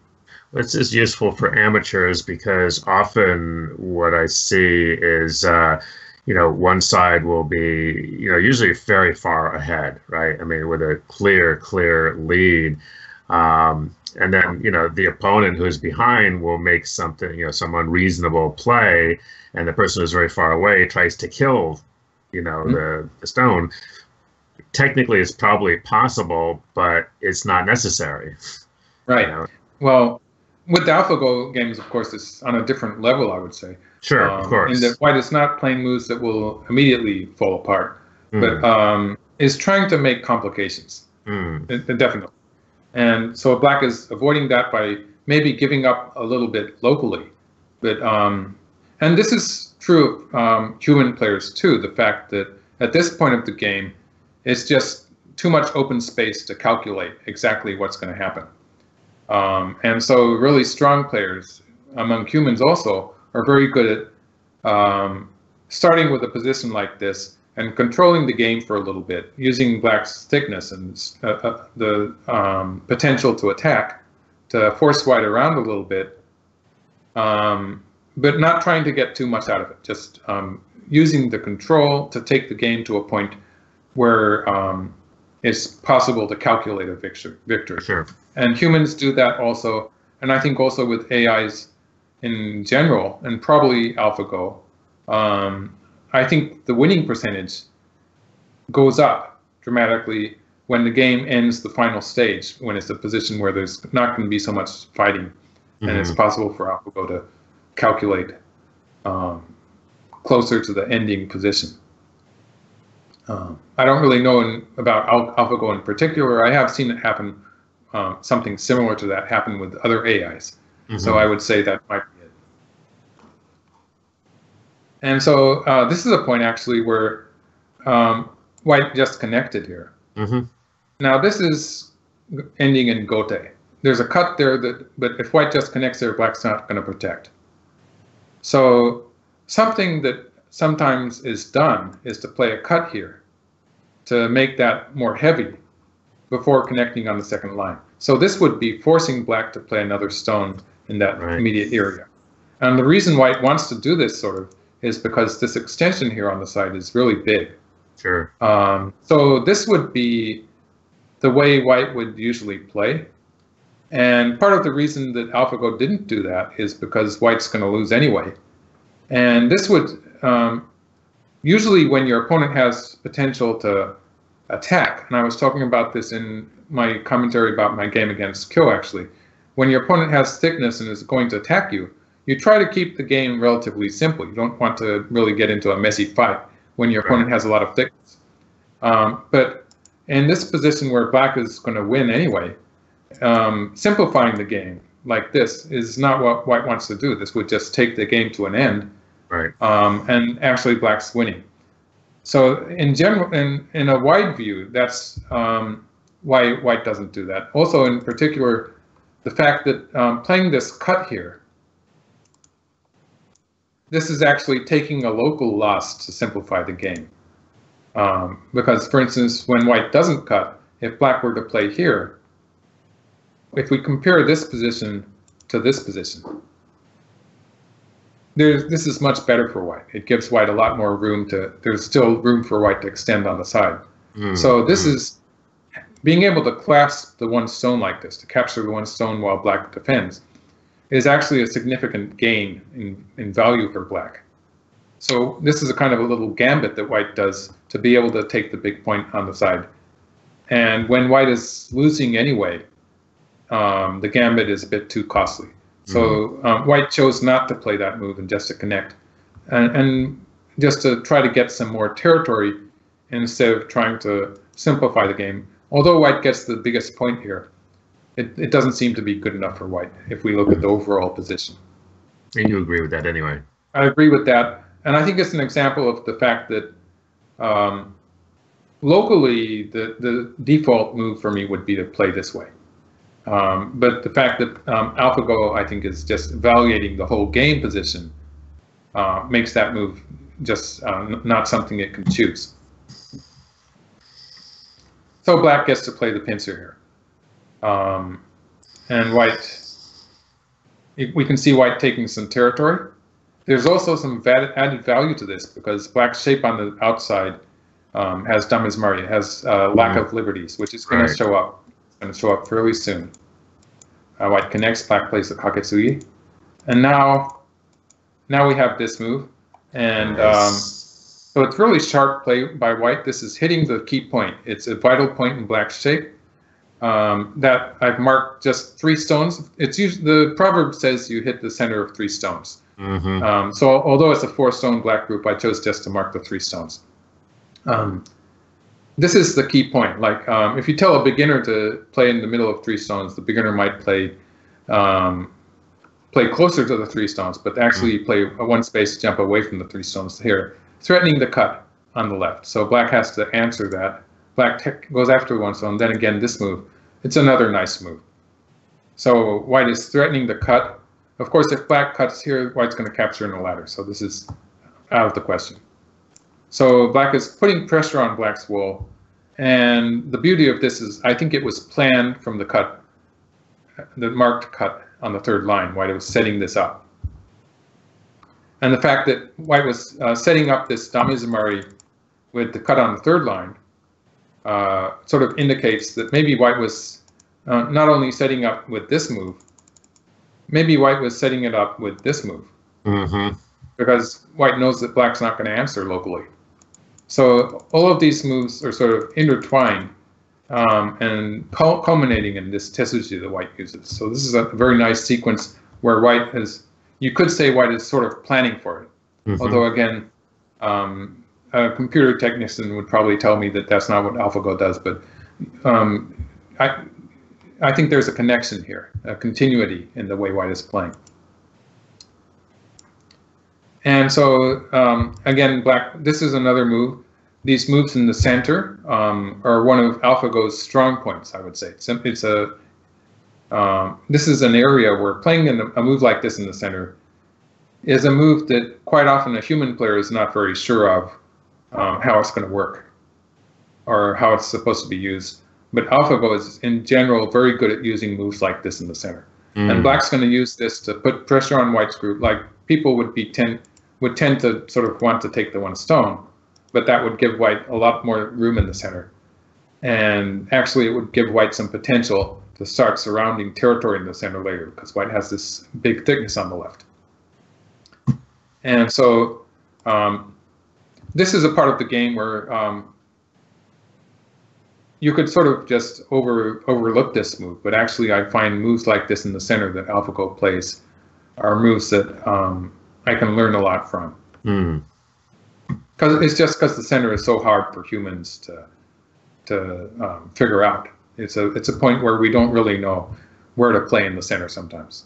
This is useful for amateurs because often what I see is, uh, you know, one side will be, you know, usually very far ahead, right? I mean, with a clear, clear lead. Um, and then, you know, the opponent who's behind will make something, you know, some unreasonable play, and the person who's very far away tries to kill, you know, mm-hmm. the, the stone. Technically, it's probably possible, but it's not necessary. Right. You know? Well, with the AlphaGo games, of course, it's on a different level, I would say. Sure, um, of course. In that White is not playing moves that will immediately fall apart, mm. but um, is trying to make complications. Mm. Definitely. And so Black is avoiding that by maybe giving up a little bit locally. But um, and this is true of um, human players too. The fact that at this point of the game, it's just too much open space to calculate exactly what's going to happen. Um, and so really strong players among humans also are very good at um, starting with a position like this and controlling the game for a little bit, using black's thickness and uh, uh, the um, potential to attack to force white around a little bit, um, but not trying to get too much out of it, just um, using the control to take the game to a point where um, it's possible to calculate a victory. Sure. And humans do that also. And I think also with AIs in general, and probably AlphaGo, um, I think the winning percentage goes up dramatically when the game ends the final stage, when it's a position where there's not going to be so much fighting, mm-hmm. and it's mm-hmm. possible for AlphaGo to calculate um, closer to the ending position. Um, I don't really know in, about Al- AlphaGo in particular. I have seen it happen, um, something similar to that happen with other AIs. Mm-hmm. So I would say that might be. And so uh, this is a point actually where um, white just connected here. Mm-hmm. Now this is ending in gote. There's a cut there that, but if white just connects there, black's not going to protect. So something that sometimes is done is to play a cut here to make that more heavy before connecting on the second line. So this would be forcing black to play another stone in that right. immediate area. And the reason white wants to do this sort of is because this extension here on the side is really big. Sure. Um, so this would be the way white would usually play. And part of the reason that AlphaGo didn't do that is because white's going to lose anyway. And this would um, usually when your opponent has potential to attack, and I was talking about this in my commentary about my game against Kyo actually, when your opponent has thickness and is going to attack you, you try to keep the game relatively simple. You don't want to really get into a messy fight when your opponent has a lot of thickness. Um, but in this position where black is going to win anyway, um, simplifying the game like this is not what white wants to do. This would just take the game to an end Right. Um, and actually, black's winning. So in general, in, in a wide view, that's um, why white doesn't do that. Also, in particular, the fact that um, playing this cut here, this is actually taking a local loss to simplify the game. Um, because, for instance, when white doesn't cut, if black were to play here, if we compare this position to this position, there's, this is much better for white. It gives white a lot more room to, there's still room for white to extend on the side. Mm. So this mm. is being able to clasp the one stone like this, to capture the one stone while black defends, is actually a significant gain in, in value for black. So this is a kind of a little gambit that white does to be able to take the big point on the side. And when white is losing anyway, um, the gambit is a bit too costly. So mm-hmm. um, white chose not to play that move and just to connect, and, and just to try to get some more territory instead of trying to simplify the game. Although white gets the biggest point here, it, it doesn't seem to be good enough for white if we look at the overall position. And you agree with that anyway? I agree with that. And I think it's an example of the fact that um, locally, the, the default move for me would be to play this way. Um, but the fact that um, AlphaGo, I think, is just evaluating the whole game position uh, makes that move just uh, not something it can choose. So black gets to play the pincer here. Um, and white, we can see white taking some territory. There's also some added value to this because black's shape on the outside um, has Damezumari, has uh, lack mm. of liberties, which is going right. to show up going to show up fairly soon. Uh, white connects, black plays the Kaketsugi. And now, now we have this move. And nice. um, so it's really sharp play by white. This is hitting the key point. It's a vital point in black's shape. Um, that I've marked just three stones. It's usually, the proverb says you hit the center of three stones. Mm-hmm. Um, so although it's a four stone black group, I chose just to mark the three stones. Um, this is the key point. Like um, if you tell a beginner to play in the middle of three stones, the beginner might play um, play closer to the three stones, but actually mm. play a one space jump away from the three stones here, threatening the cut on the left. So black has to answer that. Black goes after one stone. Then again, this move. It's another nice move. So white is threatening the cut. Of course, if black cuts here, white's going to capture in the ladder. So this is out of the question. So black is putting pressure on black's wool. And the beauty of this is I think it was planned from the cut, the marked cut on the third line, white was setting this up. And the fact that white was uh, setting up this Damezumari with the cut on the third line uh, sort of indicates that maybe white was uh, not only setting up with this move, maybe white was setting it up with this move. Mm-hmm. Because white knows that black's not going to answer locally. So all of these moves are sort of intertwined um, and culminating in this Tesuji that white uses. So this is a very nice sequence where white is, you could say white is sort of planning for it. Mm-hmm. Although again, um, a computer technician would probably tell me that that's not what AlphaGo does, but um, I, I think there's a connection here, a continuity in the way white is playing. And so um, again, black. This is another move. These moves in the center um, are one of AlphaGo's strong points. I would say it's, a. Um, this is an area where playing a, a move like this in the center is a move that quite often a human player is not very sure of um, how it's going to work or how it's supposed to be used. But AlphaGo is in general very good at using moves like this in the center. Mm. And black's going to use this to put pressure on white's group, like people would be tend would tend to sort of want to take the one stone, but that would give white a lot more room in the center. And actually, it would give white some potential to start surrounding territory in the center later because white has this big thickness on the left. And so um, this is a part of the game where um, you could sort of just over overlook this move, but actually I find moves like this in the center that AlphaGo plays are moves that um, I can learn a lot from. Because mm. it's just because the center is so hard for humans to to um, figure out. It's a it's a point where we don't really know where to play in the center sometimes.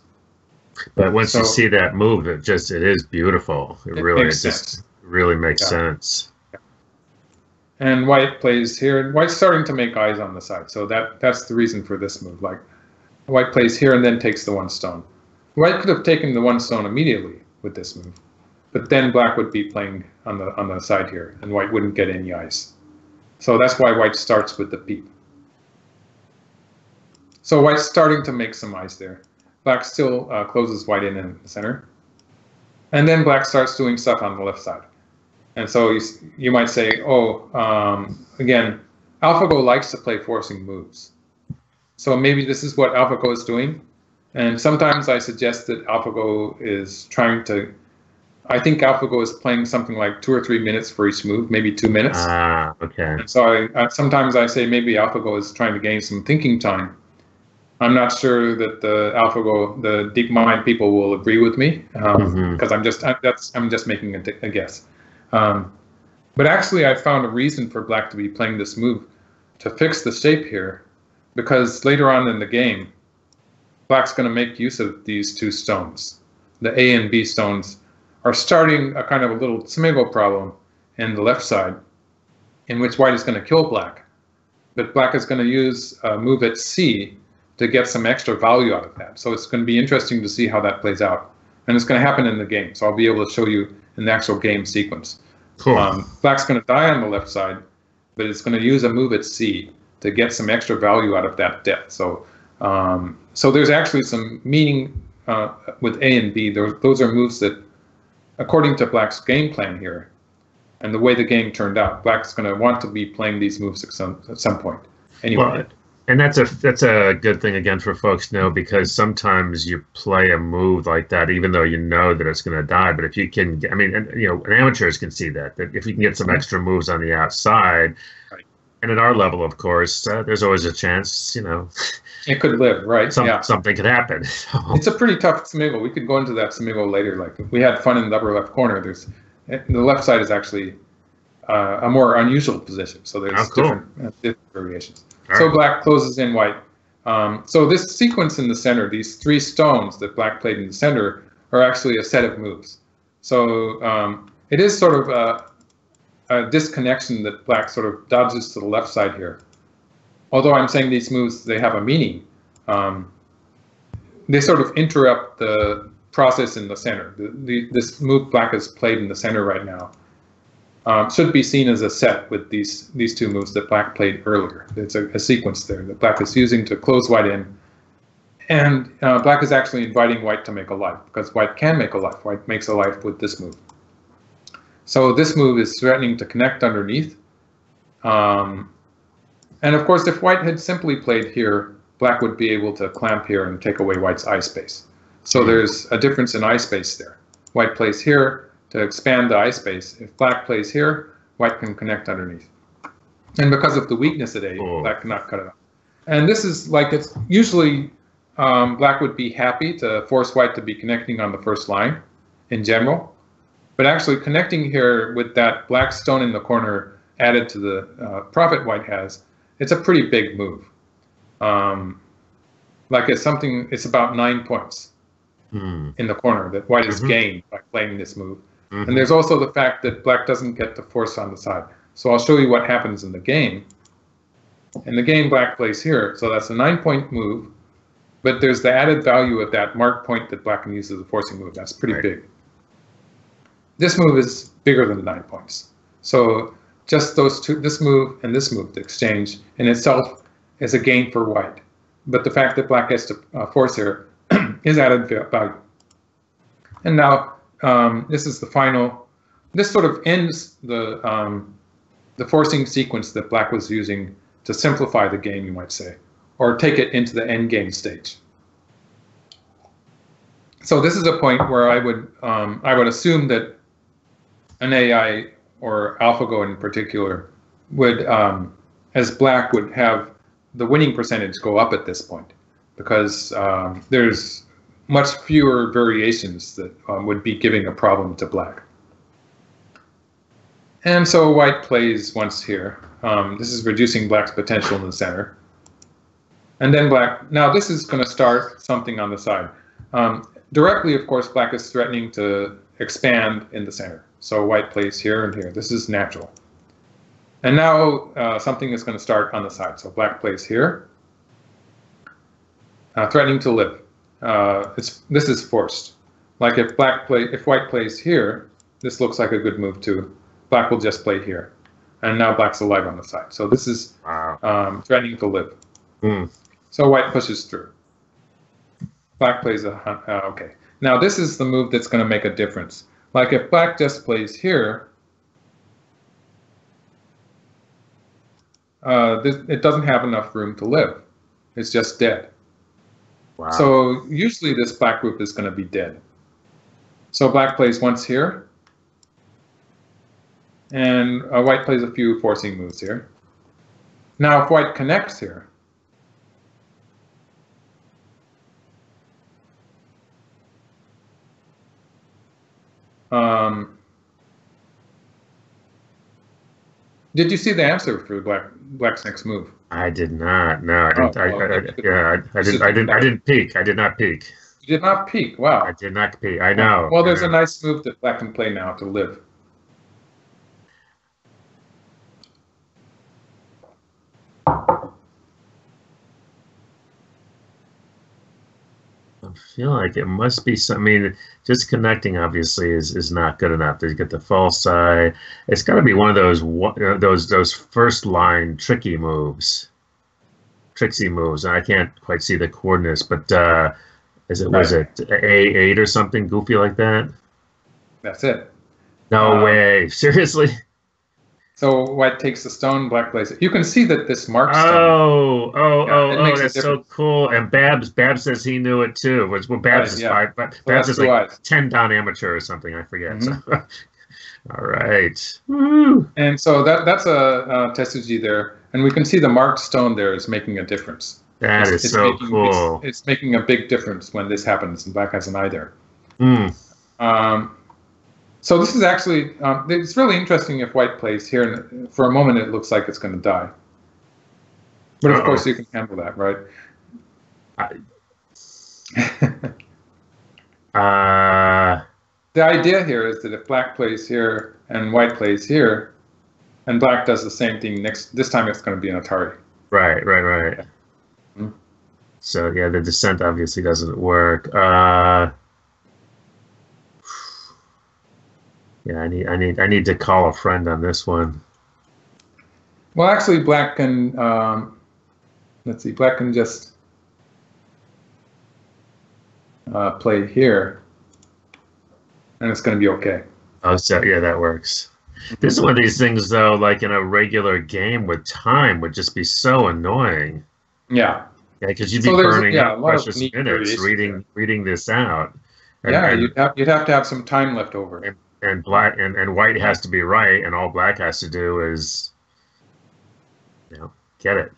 But once so, you see that move, it just it is beautiful. It, it really it just really makes yeah. sense. And white plays here, and white's starting to make eyes on the side. So that that's the reason for this move. Like white plays here and then takes the one stone. White could have taken the one stone immediately with this move, but then black would be playing on the on the side here, and white wouldn't get any eyes. So that's why white starts with the peep. So white's starting to make some eyes there. Black still uh, closes white in in the center. And then black starts doing stuff on the left side. And so you, you might say, oh, um, again, AlphaGo likes to play forcing moves. So maybe this is what AlphaGo is doing. And sometimes I suggest that AlphaGo is trying to, I think AlphaGo is playing something like two or three minutes for each move, maybe two minutes. Ah, okay. And so I, I, sometimes I say maybe AlphaGo is trying to gain some thinking time I'm not sure that the AlphaGo, the DeepMind people will agree with me because um, mm-hmm. I'm just I, that's I'm just making a, a guess. Um, but actually, I found a reason for Black to be playing this move to fix the shape here, because later on in the game, Black's going to make use of these two stones. The A and B stones are starting a kind of a little Tsumego problem in the left side, in which White is going to kill Black, but Black is going to use a move at C to get some extra value out of that. So it's going to be interesting to see how that plays out. And it's going to happen in the game. So I'll be able to show you in the actual game sequence. Cool. Um, Black's going to die on the left side, but it's going to use a move at C to get some extra value out of that death. So, um, so there's actually some meaning uh, with A and B. Those, those are moves that, according to Black's game plan here, and the way the game turned out, Black's going to want to be playing these moves at some, at some point. Anyway. Well, and that's a that's a good thing again for folks to know because sometimes you play a move like that even though you know that it's going to die. But if you can, I mean, and, you know, amateurs can see that that if you can get some extra moves on the outside, right. and at our level, of course, uh, there's always a chance, you know, [laughs] it could live, right? Some, yeah, something could happen. [laughs] it's a pretty tough Tsumego. We could go into that Tsumego later. Like if we had fun in the upper left corner. There's the left side is actually uh, a more unusual position. So there's oh, cool. different, uh, different variations. All so right. black closes in white. Um, so this sequence in the center, these three stones that black played in the center, are actually a set of moves. So um, it is sort of a, a, disconnection that black sort of dodges to the left side here. Although I'm saying these moves, they have a meaning. Um, they sort of interrupt the process in the center. The, the, this move black has played in the center right now um, should be seen as a set with these these two moves that black played earlier. It's a, a sequence there that black is using to close white in. And uh, black is actually inviting white to make a life because white can make a life. White makes a life with this move. So this move is threatening to connect underneath. Um, and of course, if white had simply played here, black would be able to clamp here and take away white's eye space. So there's a difference in eye space there. White plays here, to expand the eye space. If black plays here, white can connect underneath. And because of the weakness at A, oh. black cannot cut it off. And this is like it's usually um, black would be happy to force white to be connecting on the first line in general. But actually connecting here with that black stone in the corner added to the uh, profit white has, it's a pretty big move. Um, like it's something, it's about nine points mm. in the corner that white has mm -hmm. gained by playing this move. Mm-hmm. And there's also the fact that black doesn't get the force on the side. So I'll show you what happens in the game. In the game, black plays here. So that's a nine point move. But there's the added value of that mark point that black can use as a forcing move. That's pretty right. big. This move is bigger than the nine points. So just those two, this move and this move, the exchange in itself is a gain for white. But the fact that black gets to uh, force here [clears throat] is added value. And now um, this is the final. This sort of ends the um, the forcing sequence that Black was using to simplify the game, you might say, or take it into the end game stage. So this is a point where I would um, I would assume that an AI or AlphaGo in particular would, um, as Black would have the winning percentage go up at this point because um, there's much fewer variations that um, would be giving a problem to black. And so white plays once here. Um, this is reducing black's potential in the center. And then black, now this is going to start something on the side. Um, directly, of course, black is threatening to expand in the center. So white plays here and here. This is natural. And now uh, something is going to start on the side. So black plays here, uh, threatening to live. Uh, it's this is forced. Like if black play, if white plays here, this looks like a good move too. Black will just play here, and now black's alive on the side. So this is wow. um, threatening to live. Mm. So white pushes through. Black plays a uh, okay. Now this is the move that's going to make a difference. Like if black just plays here, uh, this, it doesn't have enough room to live. It's just dead. Wow. So usually this black group is going to be dead. So black plays once here. And uh, white plays a few forcing moves here. Now if white connects here, Um, did you see the answer for Black Black's next move? I did not. No, I didn't. Oh, I, I, I, yeah, I, I didn't. I didn't. I didn't peek. I did not peek. You did not peek. Wow. I did not peek. I know. Well, there's a nice move that Black can play now to live. Feel like it must be some. I mean, just connecting obviously is, is not good enough. To get the false side, it's got to be one of those uh, those those first line tricky moves, tricksy moves. And I can't quite see the coordinates, but uh, is it was it a eight or something goofy like that? That's it. No um, way! [laughs] Seriously. So white takes the stone, black plays it. You can see that this marks. stone. Oh, oh, yeah, oh, oh! That's so cool. And Babs, Babs says he knew it too. Which well, Babs right, is yeah. five, but well, Babs is like eyes. ten dan amateur or something. I forget. Mm-hmm. So. [laughs] All right. Woo. And so that that's a, a Tesuji there, and we can see the marked stone there is making a difference. That it's, is it's so making, cool. It's, it's, making a big difference when this happens, and black has an eye there. Mm. Um, so this is actually, um, it's really interesting if white plays here, and for a moment it looks like it's going to die. But of Uh-oh. course you can handle that, right? [laughs] uh, the idea here is that if black plays here and white plays here, and black does the same thing next, this time it's going to be an Atari. Right, right, right. Mm-hmm. So yeah, the descent obviously doesn't work. Uh, Yeah, I need I need I need to call a friend on this one. Well, actually, Black can um, let's see, Black can just uh, play here, and it's going to be okay. Oh, so yeah, that works. This is one of these things, though, like in a regular game with time, would just be so annoying. Yeah. Yeah, because you'd be so burning yeah, up precious minutes reading reading this out. And, yeah, and, you'd have you'd have to have some time left over. And, and black and, and white has to be right and all black has to do is you know get it.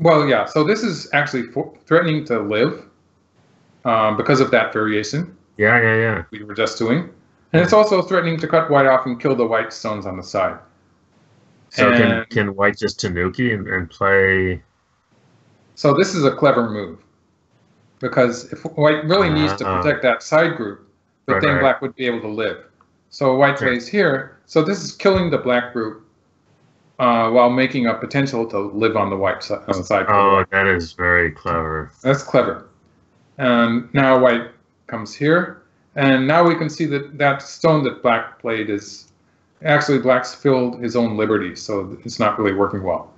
Well yeah so this is actually for, threatening to live um, because of that variation yeah yeah yeah. we were just doing. And it's also threatening to cut white off and kill the white stones on the side. So and, can, can white just tanuki and, and play? So this is a clever move because if white really needs to uh-huh. protect that side group but right, then right. black would be able to live so white plays here. So this is killing the black group uh, while making a potential to live on the white side. On side oh, that is very clever. That's clever. And now white comes here. And now we can see that that stone that black played is actually black's filled his own liberty, so it's not really working well.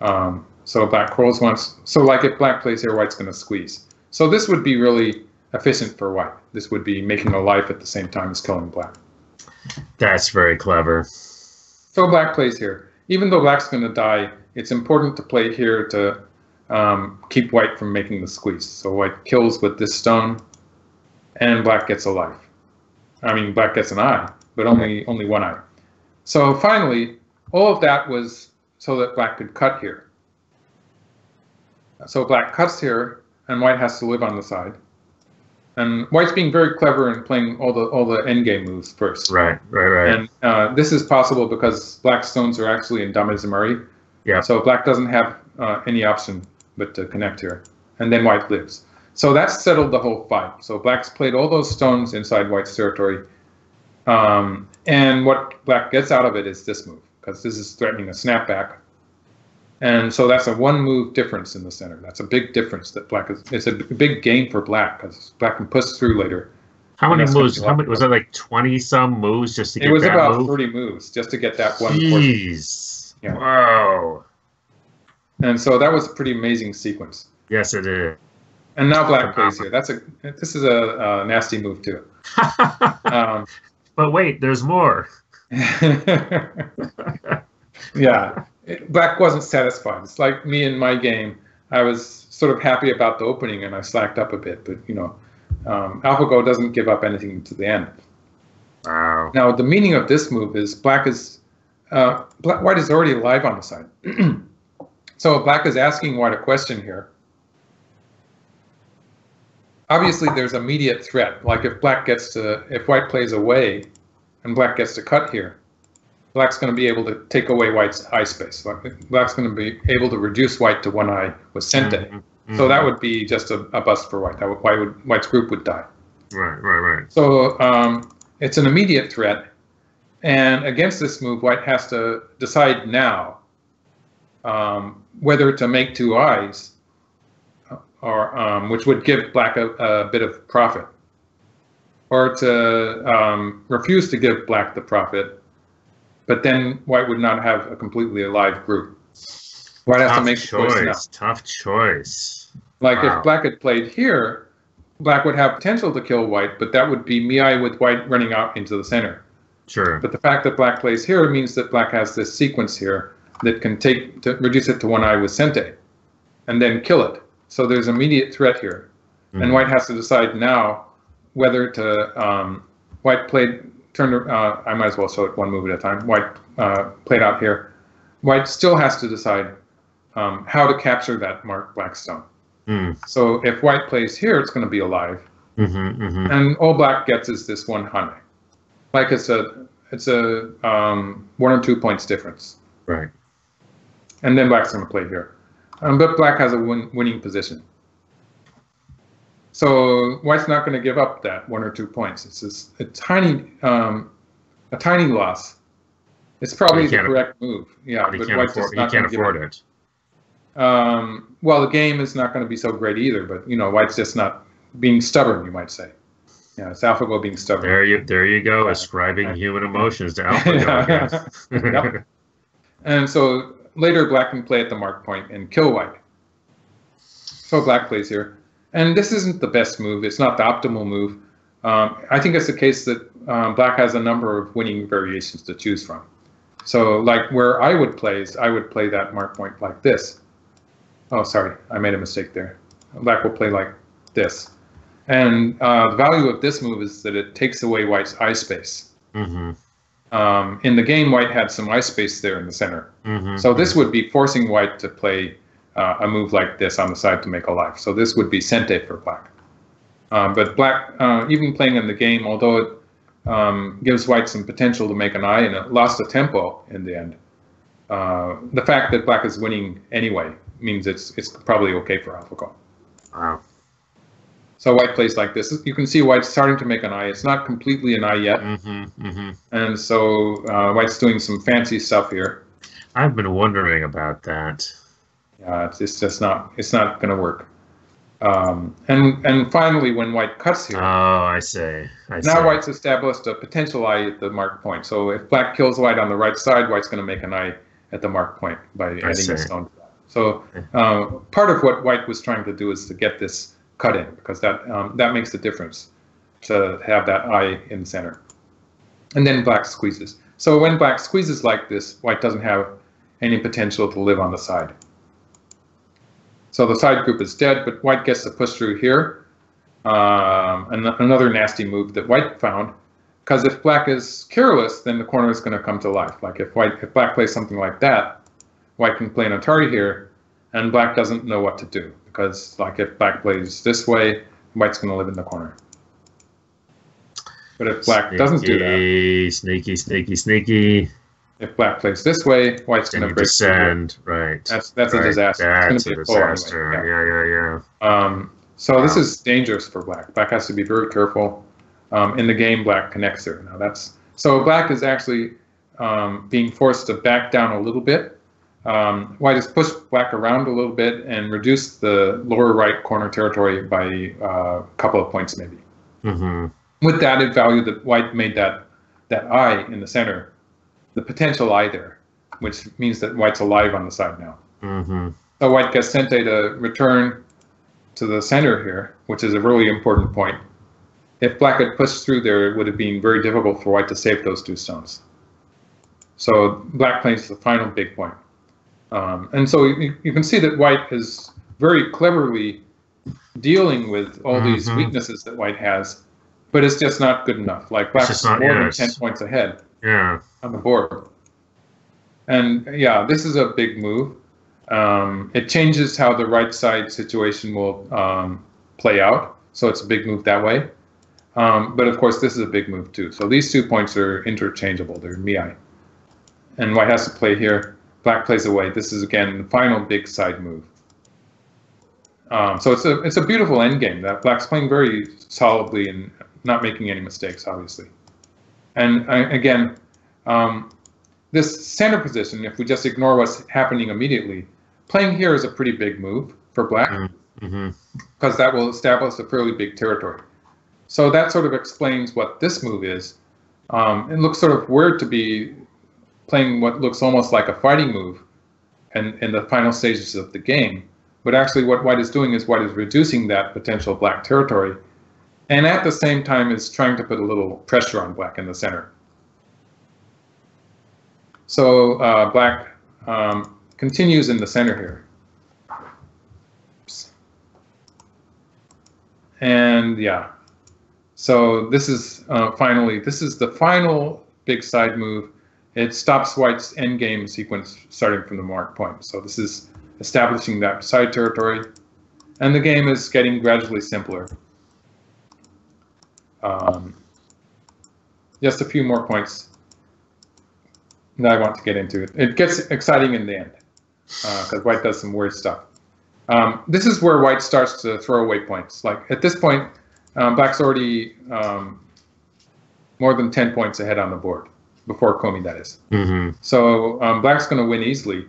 Um, so black quarrels once. So like if black plays here, white's going to squeeze. So this would be really efficient for white. This would be making a life at the same time as killing black. That's very clever. So black plays here. Even though black's going to die, it's important to play here to um, keep white from making the squeeze. So white kills with this stone, and black gets a life. I mean, black gets an eye, but only only one eye. So finally, all of that was so that black could cut here. So black cuts here, and white has to live on the side. And White's being very clever and playing all the all the endgame moves first. Right, right, right. And uh, this is possible because black stones are actually in Damezumari. Yeah. So black doesn't have uh, any option but to connect here, and then white lives. So that settled the whole fight. So black's played all those stones inside white's territory. Um, and what black gets out of it is this move, because this is threatening a snapback. And so that's a one move difference in the center. That's a big difference that black is. It's a big gain for black because black can push through later. How many moves? How many was it? Like twenty some moves just to get. That? It was about move? thirty moves just to get that one. Jeez! Yeah. Wow! And so that was a pretty amazing sequence. Yes, it is. And now black plays here. That's a. This is a, a nasty move too. [laughs] Um, but wait, there's more. [laughs] yeah, it, black wasn't satisfied. It's like me in my game. I was sort of happy about the opening and I slacked up a bit, but you know, um, AlphaGo doesn't give up anything to the end. Wow. Now the meaning of this move is black is uh, black, white is already alive on the side. [clears throat] so black is asking white a question here. Obviously, there's immediate threat. Like if black gets to, if white plays away, and black gets to cut here, black's going to be able to take away white's eye space. Black's going to be able to reduce white to one eye with Sente. Mm -hmm. So that would be just a, a bust for white. That would, white would, white's group would die. Right, right, right. So um, it's an immediate threat. And against this move, white has to decide now um, whether to make two eyes, or um, which would give black a, a, bit of profit, or to um, refuse to give black the profit, but then white would not have a completely alive group. White Tough has to make choice. choice. Tough choice. Like Wow. if black had played here, black would have potential to kill white, but that would be Miai with white running out into the center. Sure. But the fact that black plays here means that black has this sequence here that can take to reduce it to one eye with Sente, and then kill it. So there's immediate threat here, Mhm. and white has to decide now whether to um, white played turned. Uh, I might as well show it one move at a time. White uh, played out here. White still has to decide um, how to capture that marked black stone. Mm. So if white plays here, it's going to be alive, Mm-hmm, mm-hmm. and all black gets is this one hane. Like it's a it's a um, one or two points difference, Right. and then black's going to play here, um, but black has a win, winning position. So white's not going to give up that one or two points. It's just a tiny um, a tiny loss. It's probably the correct move. Yeah, but can't white's afford. just He not can't give afford it. Um, well, the game is not going to be so great either, but you know, White's just not being stubborn, you might say. Yeah, it's AlphaGo being stubborn. There you. There you go. Yeah. Ascribing human emotions to AlphaGo. [laughs] Guess. Yep. And so later, Black can play at the mark point and kill White. So Black plays here, and this isn't the best move. It's not the optimal move. Um, I think it's the case that um, Black has a number of winning variations to choose from. So, like where I would play is I would play that mark point like this. Oh, sorry, I made a mistake there. Black will play like this. And uh, the value of this move is that it takes away White's eye space. mm-hmm. Um, in the game, White had some eye space there in the center. Mm-hmm. So this would be forcing White to play uh, a move like this on the side to make a life. So this would be Sente for Black. Um, but Black, uh, even playing in the game, although it um, gives White some potential to make an eye and it lost a tempo in the end, uh, the fact that Black is winning anyway means it's it's probably okay for AlphaGo. Wow. So White plays like this. You can see White's starting to make an eye. It's not completely an eye yet, Mm-hmm. Mm-hmm. and so uh, White's doing some fancy stuff here. I've been wondering about that. Uh, it's, it's just not it's not going to work. Um, and and finally, when White cuts here, Oh, I see. I see. now White's established a potential eye at the mark point. So if Black kills White on the right side, White's going to make an eye at the mark point by adding a stone. to that. So uh, part of what White was trying to do is to get this cut in because that um, that makes the difference to have that eye in the center. And then Black squeezes. So when Black squeezes like this, White doesn't have any potential to live on the side. So the side group is dead, but White gets to push through here. Um, and another nasty move that White found, because if Black is careless, then the corner is going to come to life. Like if White, if Black plays something like that, White can play an Atari here, and Black doesn't know what to do because like if Black plays this way, White's going to live in the corner. But if Black doesn't do that, Sneaky, sneaky, sneaky. If Black plays this way, White's going to break. descend. Right. That's that's a disaster. That's a going to a pull anyway, disaster. yeah. Yeah, yeah, yeah. Um, So wow. this is dangerous for black. Black has to be very careful. Um, in the game, black connects there. Now that's so black is actually um, being forced to back down a little bit. Um, white has pushed black around a little bit and reduced the lower right corner territory by uh, a couple of points maybe. Mm-hmm. With that added value, that white made that that eye in the center, the potential either, which means that white's alive on the side now. Mm-hmm. So white gets Sente to return to the center here, which is a really important point. If black had pushed through there, it would have been very difficult for white to save those two stones. So black plays the final big point. Um, and so you, you, can see that white is very cleverly dealing with all mm-hmm. these weaknesses that white has, but it's just not good enough. Like black's more than 10 points ahead yeah. on the board. And yeah, this is a big move. Um, it changes how the right side situation will um, play out. So it's a big move that way. Um, but of course, this is a big move too. So these two points are interchangeable. They're miai. And white has to play here. Black plays away. This is again the final big side move. Um, so it's a it's a beautiful end game. That black's playing very solidly and not making any mistakes, obviously. And uh, again, um, this center position, if we just ignore what's happening immediately, playing here is a pretty big move for black because mm-hmm. that will establish a fairly big territory. So that sort of explains what this move is. Um, it looks sort of weird to be playing what looks almost like a fighting move in, in the final stages of the game. But actually what white is doing is white is reducing that potential black territory and at the same time is trying to put a little pressure on black in the center. So uh, black um, continues in the center here. And yeah, so this is uh, finally, this is the final big side move. It stops white's endgame sequence starting from the mark point. So this is establishing that side territory. And the game is getting gradually simpler. Um, just a few more points that I want to get into. It gets exciting in the end because uh, white does some weird stuff. Um, this is where white starts to throw away points. Like at this point, um, black's already um, more than 10 points ahead on the board before Komi, that is. Mm-hmm. So um, black's going to win easily,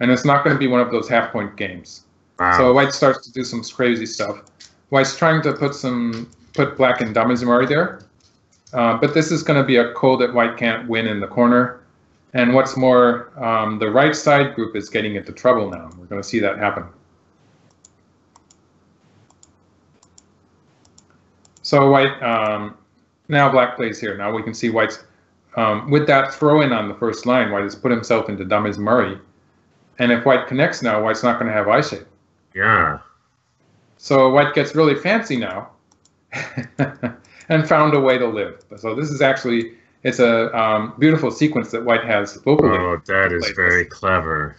and it's not going to be one of those half point games. Wow. So white starts to do some crazy stuff. White's trying to put some put black in Damezumari there, uh, but this is going to be a ko that white can't win in the corner. And what's more, um, the right side group is getting into trouble now. We're going to see that happen. So white, um, now black plays here. Now we can see white's, um, with that throw in on the first line, white has put himself into Damezumari. And if white connects now, white's not going to have eye shape. Yeah. So white gets really fancy now [laughs] and found a way to live. So this is actually it's a um, beautiful sequence that White has vocally. Oh, that is very this. clever.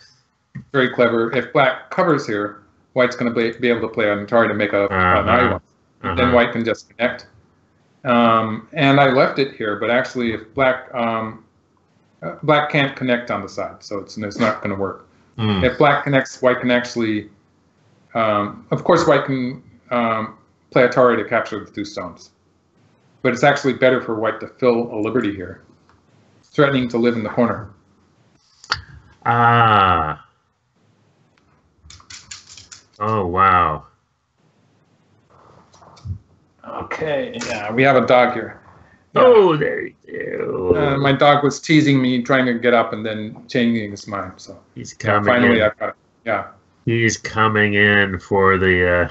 Very clever. If Black covers here, White's going to be able to play on Atari to make a, uh-huh. an eye one. Uh-huh. Then White can just connect. Um, and I left it here, but actually, if Black um, Black can't connect on the side, so it's it's not going to work. Mm. If Black connects, White can actually. Um, of course, White can um, play Atari to capture the two stones but it's actually better for white to fill a liberty here, threatening to live in the corner. Ah. Oh, wow. Okay, yeah, we have a dog here. Yeah. Oh, there you go. Uh, my dog was teasing me, trying to get up and then changing his mind. So he's coming. Yeah, finally, in. I got it. Yeah. He's coming in for the. Uh,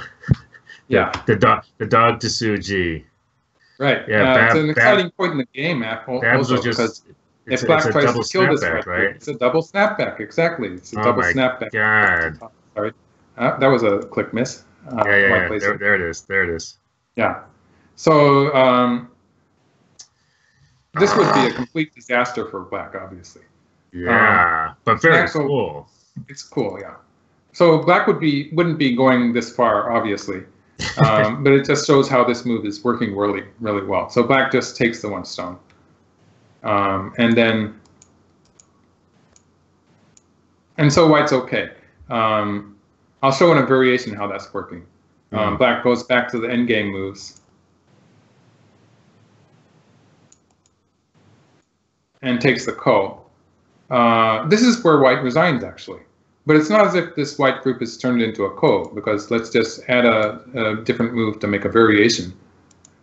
yeah. The, the dog. The dog tesuji. Right. Yeah. Uh, Bab, it's an exciting Bab, point in the game, Apple. Babs also, because if Black tries to kill this right, right, it's a double snapback. Exactly. It's a oh double my snapback. God. Sorry. Uh, that was a click miss. Uh, yeah, yeah, yeah. There, there, it is. There it is. Yeah. So um, this would be a [sighs] complete disaster for Black, obviously. Yeah, um, but very cool. It's cool, yeah. So Black would be wouldn't be going this far, obviously [laughs] um, but it just shows how this move is working really, really well. So black just takes the one stone. Um, and then, and so white's okay. Um, I'll show in a variation how that's working. Um, mm. Black goes back to the endgame moves. And takes the ko. Uh, this is where white resigns, actually. But it's not as if this white group is turned into a ko, because let's just add a, a different move to make a variation.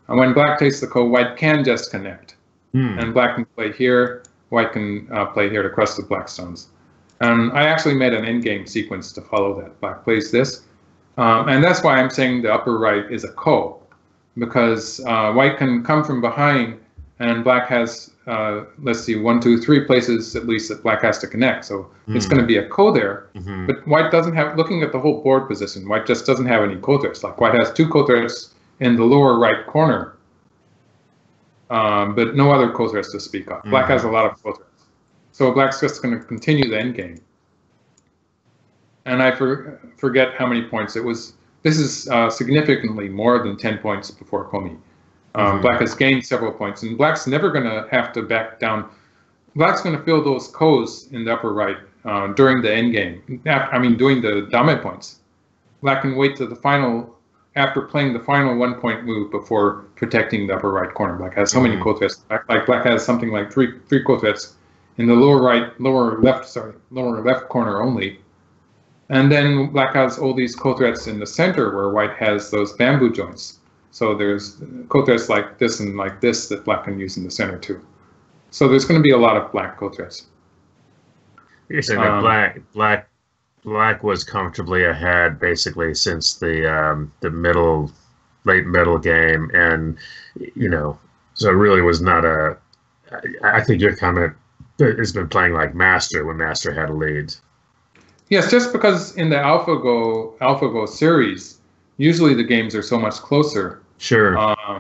And when black takes the ko, white can just connect. Hmm. And black can play here, white can uh, play here to crush the black stones. And I actually made an endgame sequence to follow that. Black plays this. Um, and that's why I'm saying the upper right is a ko, because uh, white can come from behind and black has, uh, let's see, one, two, three places at least that black has to connect. So mm. it's going to be a ko there. Mm-hmm. But white doesn't have, looking at the whole board position, white just doesn't have any ko threats. Like white has two ko threats in the lower right corner, um, but no other ko threats to speak of. Black mm. has a lot of ko threats. So black's just going to continue the end game. And I for, forget how many points it was. This is uh, significantly more than 10 points before Komi. Um, mm-hmm. Black has gained several points, and Black's never going to have to back down. Black's going to fill those Ko's in the upper right uh, during the end game. I mean, doing the dame points. Black can wait to the final after playing the final one point move before protecting the upper right corner. Black has so mm-hmm. many ko threats. Black, like Black has something like three three ko threats in the lower right, lower left, sorry, lower left corner only. And then black has all these ko threats in the center where white has those bamboo joints. So there's ko threats like this and like this that black can use in the center too. So there's going to be a lot of black ko threats. You're saying um, that black, black, black was comfortably ahead basically since the um, the middle, late middle game, and you know, so it really was not a. I think your comment has been playing like Master when Master had a lead. Yes, just because in the AlphaGo AlphaGo series, usually the games are so much closer. Sure. Uh,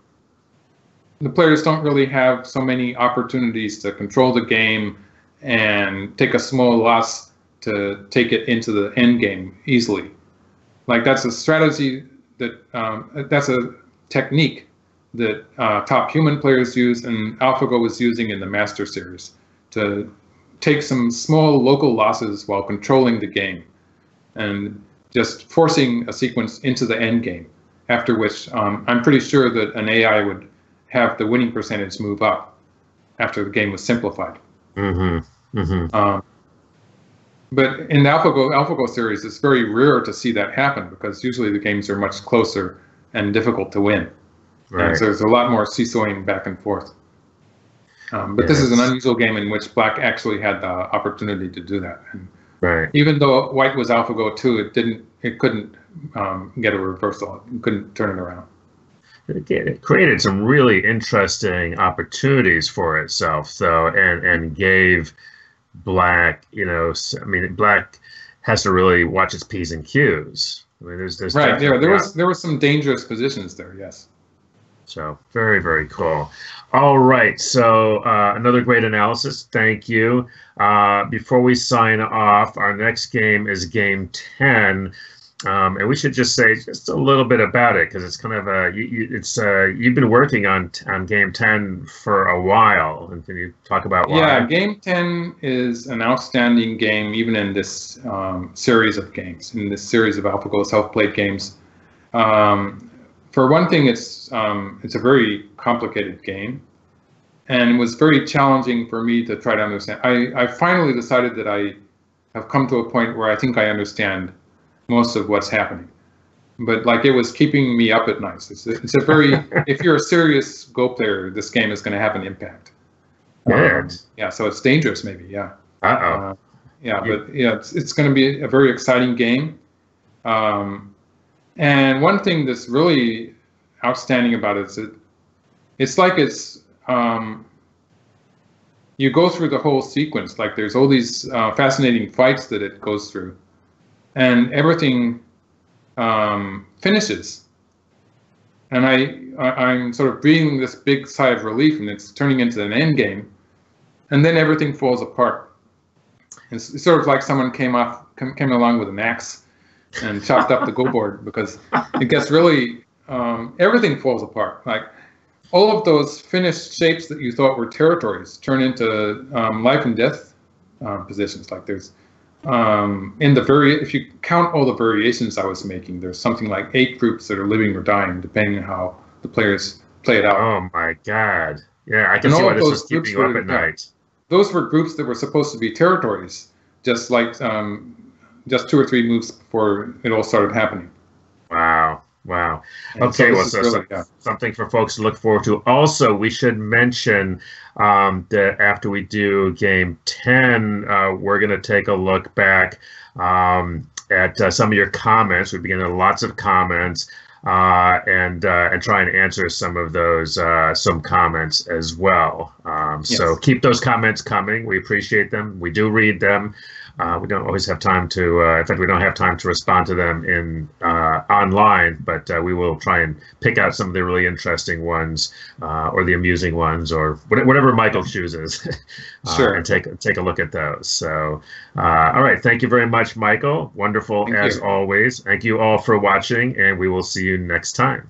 the players don't really have so many opportunities to control the game and take a small loss to take it into the end game easily. Like that's a strategy that um, that's a technique that uh, top human players use and AlphaGo was using in the Master series to take some small local losses while controlling the game and just forcing a sequence into the end game. After which, um, I'm pretty sure that an AI would have the winning percentage move up after the game was simplified. Mm-hmm. Mm-hmm. Um, but in the AlphaGo AlphaGo series, it's very rare to see that happen because usually the games are much closer and difficult to win. Right. And so there's a lot more seesawing back and forth. Um, but yeah, this is an unusual game in which black actually had the opportunity to do that. And right. Even though white was AlphaGo too, it didn't. It couldn't um, get a reversal. It couldn't turn it around. It created some really interesting opportunities for itself, though, and and gave black. You know, I mean, black has to really watch its p's and q's. I mean, there's, there's right. Yeah, there was there was some dangerous positions there. Yes. So very, very cool. All right. So uh, another great analysis. Thank you. Uh, before we sign off, our next game is game 10. Um, and we should just say just a little bit about it because it's kind of a you, you, it's uh, you've been working on on game 10 for a while and can you talk about why yeah game 10 is an outstanding game even in this um, series of games in this series of AlphaGo self-played games um, for one thing, it's um, it's a very complicated game, and it was very challenging for me to try to understand. I, I finally decided that I have come to a point where I think I understand most of what's happening, but like it was keeping me up at night. It's a, it's a very [laughs] if you're a serious Go player, this game is going to have an impact. Yeah. Um, yeah. So it's dangerous, maybe. Yeah. Uh-oh. Uh, yeah, but yeah, it's, it's going to be a very exciting game. Um, and one thing that's really outstanding about it is it, it's like it's um, you go through the whole sequence. Like there's all these uh, fascinating fights that it goes through, and everything um, finishes. And I, I am sort of breathing this big sigh of relief, and it's turning into an end game, and then everything falls apart. It's, it's sort of like someone came off came along with an axe and chopped up the go board [laughs] because it gets really um, everything falls apart. Like all of those finished shapes that you thought were territories turn into um, life and death um, positions. Like there's um, in the very if you count all the variations I was making, there's something like eight groups that are living or dying, depending on how the players play it out. Oh my god! Yeah, I can and see why this was keeping you up at night. Those were groups that were supposed to be territories, just like um, just two or three moves before it all started happening. Wow. Okay, so well, so, really, yeah. something for folks to look forward to. Also, we should mention um, that after we do game 10, uh, we're going to take a look back um, at uh, some of your comments. We begin getting lots of comments. Uh, and uh, and try and answer some of those uh, some comments as well. Um, yes. So keep those comments coming. We appreciate them. We do read them. Uh, we don't always have time to, uh, in fact, we don't have time to respond to them in uh, online, but uh, we will try and pick out some of the really interesting ones uh, or the amusing ones or whatever Michael chooses. [laughs] Uh, sure. and take take a look at those. So, all right. Thank you very much, Michael. Wonderful thank as you. always. Thank you all for watching, and we will see you next time.